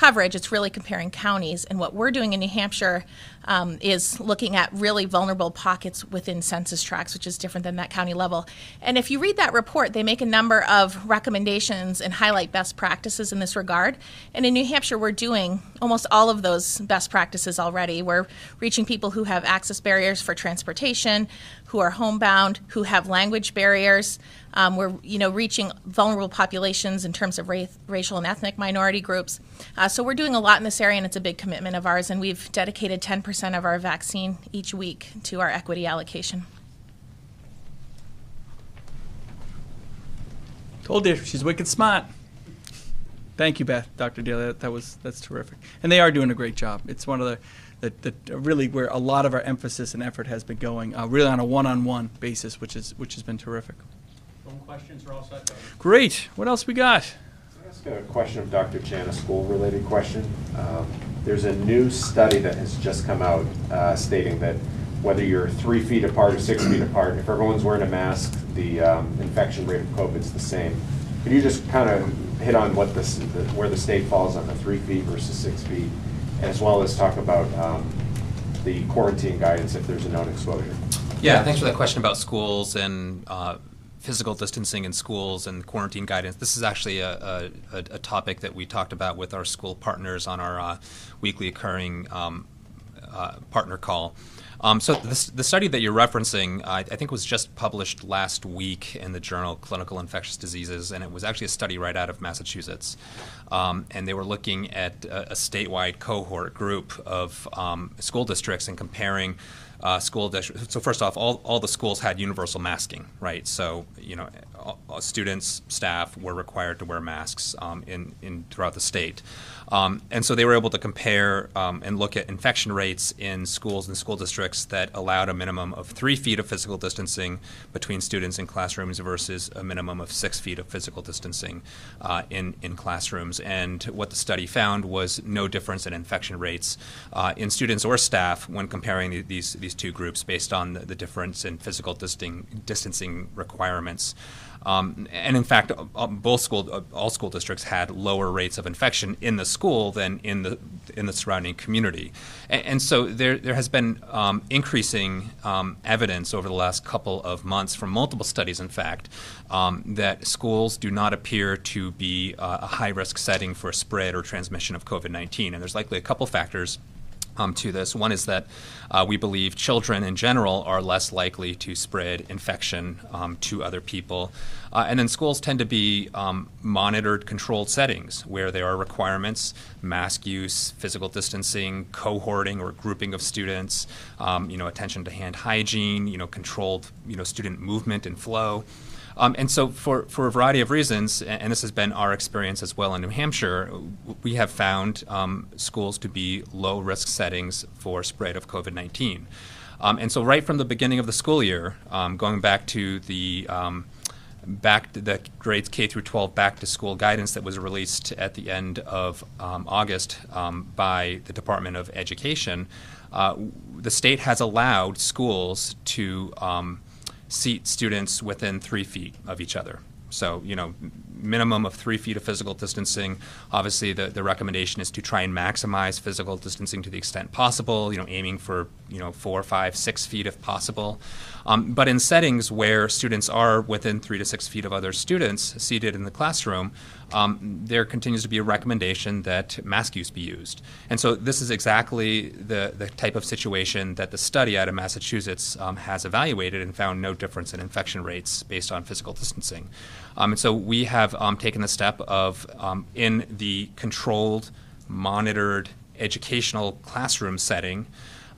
coverage, it's really comparing counties. And what we're doing in New Hampshire um, is looking at really vulnerable pockets within census tracts, which is different than that county level. And if you read that report, they make a number of recommendations and highlight best practices in this regard. And in New Hampshire, we're doing almost all of those best practices already. We're reaching people who have access barriers for transportation, who are homebound, who have language barriers. Um, we're you know reaching vulnerable populations in terms of race, racial and ethnic minority groups. Uh, so we're doing a lot in this area, and it's a big commitment of ours. And we've dedicated 10% of our vaccine each week to our equity allocation. Told you she's wicked smart. Thank you, Beth, Dr. Daly. That, was that's terrific, and they are doing a great job. It's one of the that, that really where a lot of our emphasis and effort has been going, uh, really on a one-on-one basis, which is which has been terrific. Phone questions are all set. Great. What else we got? Can I ask a question of Dr. Chan, a school-related question? Um, there's a new study that has just come out uh, stating that whether you're three feet apart or six feet apart, if everyone's wearing a mask, the um, infection rate of COVID is the same. Can you just kind of hit on what this, the, where the state falls on the three feet versus six feet? as well as talk about um, the quarantine guidance if there's a known exposure. Yeah, thanks for that question about schools and uh, physical distancing in schools and quarantine guidance. This is actually a, a, a, topic that we talked about with our school partners on our uh, weekly occurring um, uh, partner call. Um, so this, the study that you're referencing, I think, was just published last week in the journal Clinical Infectious Diseases, and it was actually a study right out of Massachusetts. Um, and they were looking at a, a statewide cohort group of um, school districts and comparing uh, school districts. So first off, all, all the schools had universal masking, right? So you know, all, students, staff were required to wear masks um, in, in throughout the state. Um, and so they were able to compare um, and look at infection rates in schools and school districts that allowed a minimum of three feet of physical distancing between students in classrooms versus a minimum of six feet of physical distancing uh, in, in classrooms. And what the study found was no difference in infection rates uh, in students or staff when comparing these, these two groups based on the, the difference in physical distancing, distancing requirements. Um, and in fact, uh, both school, uh, all school districts had lower rates of infection in the school than in the in the surrounding community. And, and so there there has been um, increasing um, evidence over the last couple of months from multiple studies, in fact, um, that schools do not appear to be uh, a high risk setting for spread or transmission of COVID-19. And there's likely a couple factors um, to this. One is that uh, we believe children in general are less likely to spread infection um, to other people. Uh, and then schools tend to be um, monitored, controlled settings where there are requirements, mask use, physical distancing, cohorting or grouping of students, um, you know, attention to hand hygiene, you know, controlled, you know, student movement and flow. Um, and so, for, for a variety of reasons, and this has been our experience as well in New Hampshire, we have found um, schools to be low risk settings for spread of COVID 19. Um, and so, right from the beginning of the school year, um, going back to the um, back to the grades K through 12 back to school guidance that was released at the end of um, August by the Department of Education, uh, the state has allowed schools to seat students within three feet of each other. So, you know, minimum of three feet of physical distancing. Obviously, the, the recommendation is to try and maximize physical distancing to the extent possible, you know, aiming for, you know, four, five, six feet if possible. Um, but in settings where students are within three to six feet of other students seated in the classroom, um, there continues to be a recommendation that mask use be used. And so this is exactly the, the type of situation that the study out of Massachusetts um, has evaluated and found no difference in infection rates based on physical distancing. Um, and so we have um, taken the step of, um, in the controlled, monitored educational classroom setting,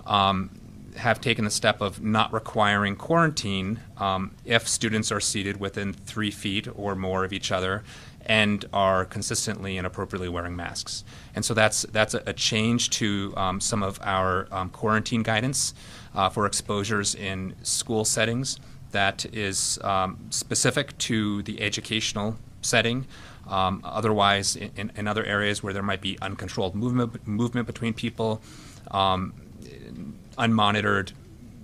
um, have taken the step of not requiring quarantine um, if students are seated within three feet or more of each other and are consistently and appropriately wearing masks. And so that's that's a, a change to um, some of our um, quarantine guidance uh, for exposures in school settings that is um, specific to the educational setting. Um, otherwise, in, in, other areas where there might be uncontrolled movement movement between people, um, unmonitored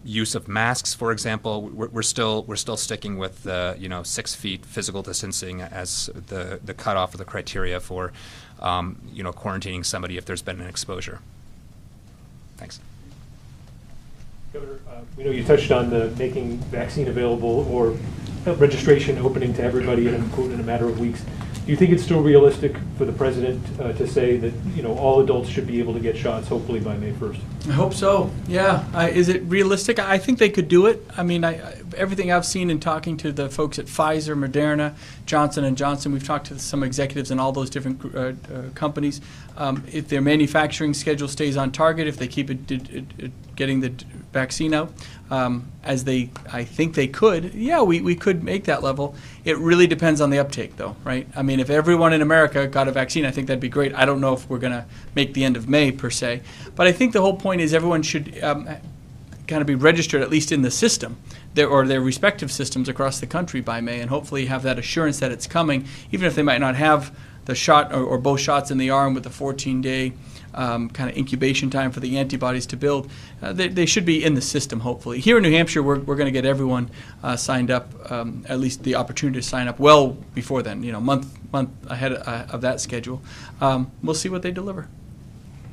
use of masks, for example, we're, we're, still we're still sticking with the you know six feet physical distancing as the the cutoff of the criteria for um, you know quarantining somebody if there's been an exposure. Thanks. Governor, uh, we know you touched on the making vaccine available or registration opening to everybody in a, quote, in a matter of weeks. Do you think it's still realistic for the president uh, to say that you know all adults should be able to get shots, hopefully by May 1st? I hope so. Yeah. I, is it realistic? I think they could do it. I mean, I, I, everything I've seen in talking to the folks at Pfizer, Moderna, Johnson and Johnson, we've talked to some executives in all those different uh, uh, companies. Um, if their manufacturing schedule stays on target, if they keep it, it, it getting the vaccine out, um, as they, I think they could, yeah, we, we could make that level. It really depends on the uptake, though, right? I mean, if everyone in America got a vaccine, I think that'd be great. I don't know if we're going to make the end of May, per se. But I think the whole point is everyone should um, kind of be registered, at least in the system, their, or their respective systems across the country by May, and hopefully have that assurance that it's coming, even if they might not have the shot or, or both shots in the arm with the 14 day um, kind of incubation time for the antibodies to build. Uh, they, they, should be in the system, hopefully. Here in New Hampshire, we're, we're going to get everyone uh, signed up, um, at least the opportunity to sign up well before then, you know, month month ahead of, uh, of that schedule. Um, we'll see what they deliver.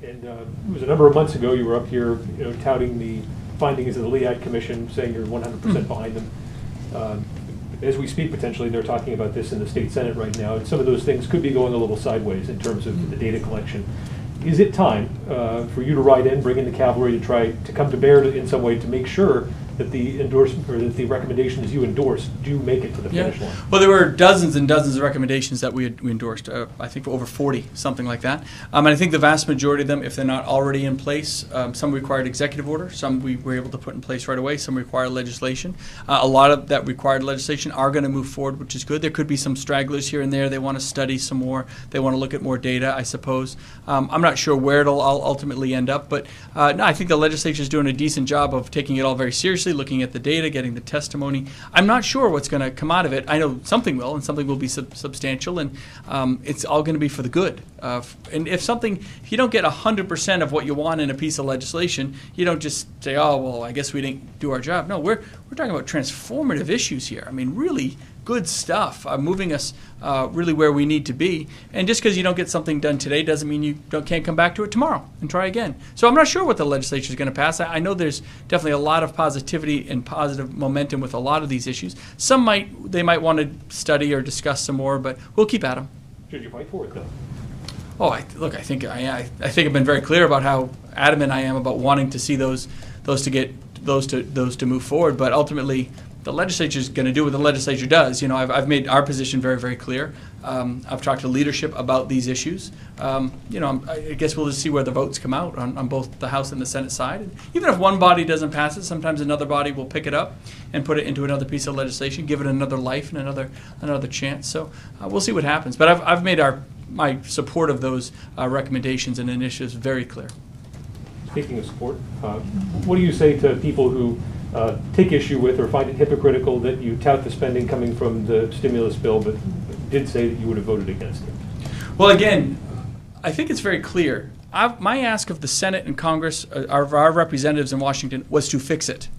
And uh, it was a number of months ago, you were up here, you know, touting the findings of the LEAD Commission, saying you're 100% mm. behind them. Uh, as we speak, potentially, they're talking about this in the state senate right now, and some of those things could be going a little sideways in terms of the data collection is it time uh, for you to ride in, bring in the cavalry to try to come to bear in some way to make sure that the endorsement or that the recommendations you endorse do make it to the finish line. Well, there were dozens and dozens of recommendations that we, had, we endorsed. Uh, I think over 40, something like that. Um, and I think the vast majority of them, if they're not already in place, um, some required executive order, some we were able to put in place right away, some require legislation. Uh, a lot of that required legislation are going to move forward, which is good. There could be some stragglers here and there. They want to study some more. They want to look at more data, I suppose. Um, I'm not sure where it'll ultimately end up, but uh, no, I think the legislature is doing a decent job of taking it all very seriously looking at the data, getting the testimony. I'm not sure what's going to come out of it. I know something will, and something will be sub- substantial, and um, it's all going to be for the good. Uh, and if something, if you don't get 100% of what you want in a piece of legislation, you don't just say, oh, well, I guess we didn't do our job. No, we're, we're talking about transformative issues here. I mean, really good stuff, uh, moving us uh, really where we need to be. And just because you don't get something done today doesn't mean you can't come back to it tomorrow and try again. So I'm not sure what the legislature is going to pass. I, I, know there's definitely a lot of positivity and positive momentum with a lot of these issues. Some might they might want to study or discuss some more, but we'll keep at them. Should you fight for it though? Oh, I, look, I think I, I think I've been very clear about how adamant I am about wanting to see those those to get those to those to move forward. But ultimately, the legislature is going to do what the legislature does. You know, I've, I've made our position very, very clear. Um, I've talked to leadership about these issues. Um, you know, I guess we'll just see where the votes come out on, on both the House and the Senate side. And even if one body doesn't pass it, sometimes another body will pick it up and put it into another piece of legislation, give it another life and another another chance. So uh, we'll see what happens. But I've, I've made our my support of those uh, recommendations and initiatives very clear. Speaking of support, uh, what do you say to people who uh, take issue with or find it hypocritical that you tout the spending coming from the stimulus bill, but did say that you would have voted against it? Well, again, I think it's very clear. I've, my ask of the Senate and Congress, uh, our, our representatives in Washington, was to fix it.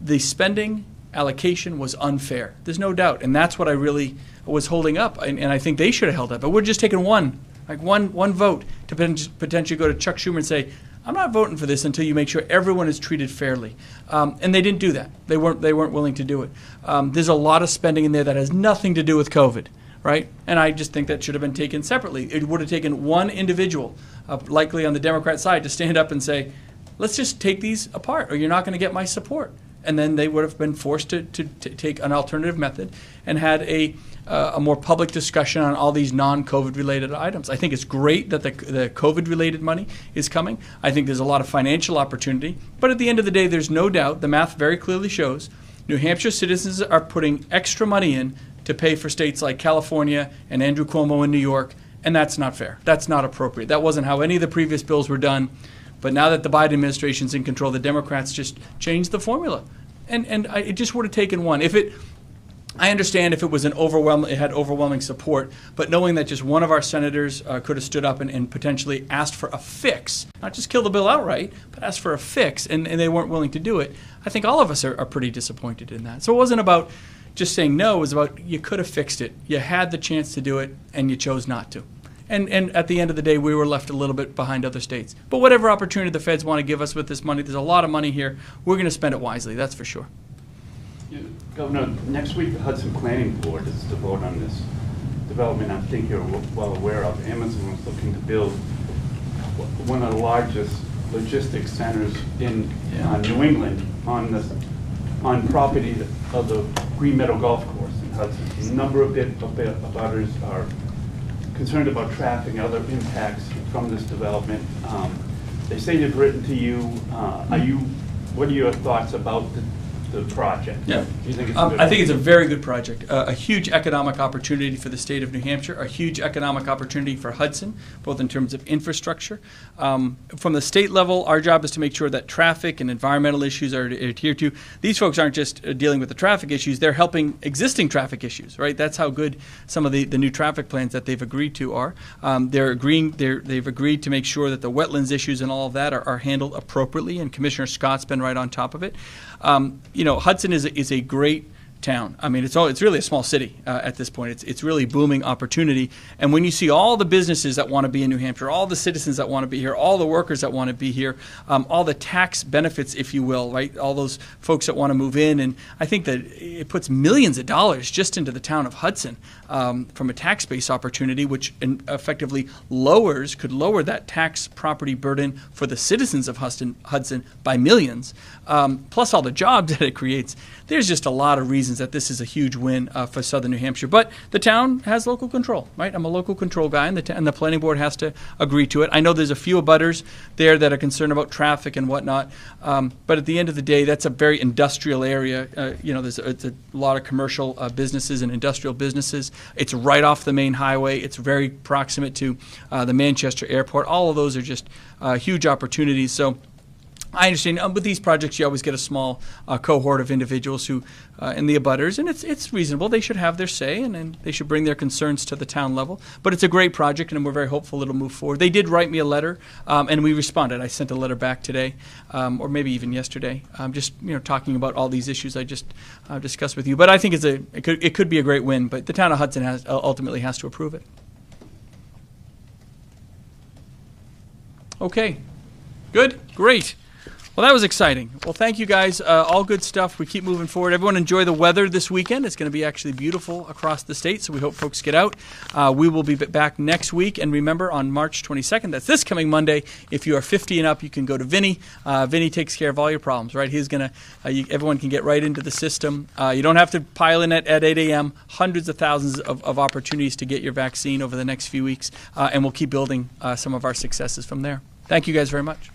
The spending allocation was unfair. There's no doubt, and that's what I really was holding up, and, and I think they should have held up. But we're just taking one, like one one vote to potentially go to Chuck Schumer and say, "I'm not voting for this until you make sure everyone is treated fairly." Um, and they didn't do that. They weren't they weren't willing to do it. Um, there's a lot of spending in there that has nothing to do with COVID right? And I just think that should have been taken separately. It would have taken one individual, uh, likely on the Democrat side, to stand up and say, let's just take these apart, or you're not going to get my support. And then they would have been forced to, to, to take an alternative method and had a, uh, a more public discussion on all these non COVID related items. I think it's great that the, the COVID related money is coming. I think there's a lot of financial opportunity. But at the end of the day, there's no doubt, the math very clearly shows New Hampshire citizens are putting extra money in to pay for states like California and Andrew Cuomo in New York, and that's not fair. That's not appropriate. That wasn't how any of the previous bills were done. But now that the Biden administration's in control, the Democrats just changed the formula, and and I, it just would have taken one. If it, I understand if it was an overwhelming, it had overwhelming support, but knowing that just one of our senators uh, could have stood up and, and potentially asked for a fix, not just kill the bill outright, but asked for a fix, and, and they weren't willing to do it. I think all of us are, are pretty disappointed in that. So it wasn't about just saying no, it was about you could have fixed it. You had the chance to do it, and you chose not to. And, and at the end of the day, we were left a little bit behind other states. But whatever opportunity the feds want to give us with this money, there's a lot of money here. We're going to spend it wisely, that's for sure. Yeah, Governor, next week the Hudson Planning Board is to vote on this development I think you're well aware of. Amazon was looking to build one of the largest logistics centers in uh, New England on the, on property of the Green Meadow Golf Course in Hudson. A number of bit, of bit- of others are concerned about traffic and other impacts from this development. Um, They say they've written to you. Uh, Are you, what are your thoughts about the, the project? Yeah. Do you think it's a Um, good? I think it's a very good project. Uh, a huge economic opportunity for the state of New Hampshire, a huge economic opportunity for Hudson, both in terms of infrastructure. Um, from the state level, our job is to make sure that traffic and environmental issues are adhered to. These folks aren't just uh, dealing with the traffic issues, they're helping existing traffic issues, right? That's how good some of the, the new traffic plans that they've agreed to are. Um, they're agreeing, they're, they've agreed to make sure that the wetlands issues and all of that are, are handled appropriately, and Commissioner Scott's been right on top of it. Um, you know, Hudson is a, is a great town. I mean, it's all it's really a small city uh, at this point. It's it's really booming opportunity. And when you see all the businesses that want to be in New Hampshire, all the citizens that want to be here, all the workers that want to be here, um, all the tax benefits, if you will, right? All those folks that want to move in, and I think that it puts millions of dollars just into the town of Hudson um, from a tax base opportunity, which effectively lowers could lower that tax property burden for the citizens of Hudson Hudson by millions, um, plus all the jobs that it creates. There's just a lot of reasons that this is a huge win uh, for Southern New Hampshire. But the town has local control, right? I'm a local control guy, and the, t- and the planning board has to agree to it. I know there's a few abutters there that are concerned about traffic and whatnot, um, but at the end of the day, that's a very industrial area. Uh, you know, there's a, a lot of commercial uh, businesses and industrial businesses. It's right off the main highway. It's very proximate to uh, the Manchester airport. All of those are just uh, huge opportunities. So. I understand um, with these projects, you always get a small uh, cohort of individuals who, uh, in the abutters, and it's it's reasonable. They should have their say, and, and they should bring their concerns to the town level. But it's a great project, and we're very hopeful it'll move forward. They did write me a letter, um, and we responded. I sent a letter back today, um, or maybe even yesterday, um, just you know talking about all these issues I just uh, discussed with you. But I think it's a it could it could be a great win. But the town of Hudson has uh, ultimately has to approve it. Okay, good, great. Well, that was exciting. Well, thank you guys. Uh, all good stuff. We keep moving forward. Everyone enjoy the weather this weekend. It's going to be actually beautiful across the state, so we hope folks get out. Uh, we will be back next week. And remember, on March 22nd, that's this coming Monday, if you are 50 and up, you can go to VINI. Uh, VINI takes care of all your problems, right? He's going to, uh, everyone can get right into the system. Uh, you don't have to pile in at, at 8 a.m. Hundreds of thousands of, of opportunities to get your vaccine over the next few weeks, uh, and we'll keep building some of our successes from there. Thank you guys very much.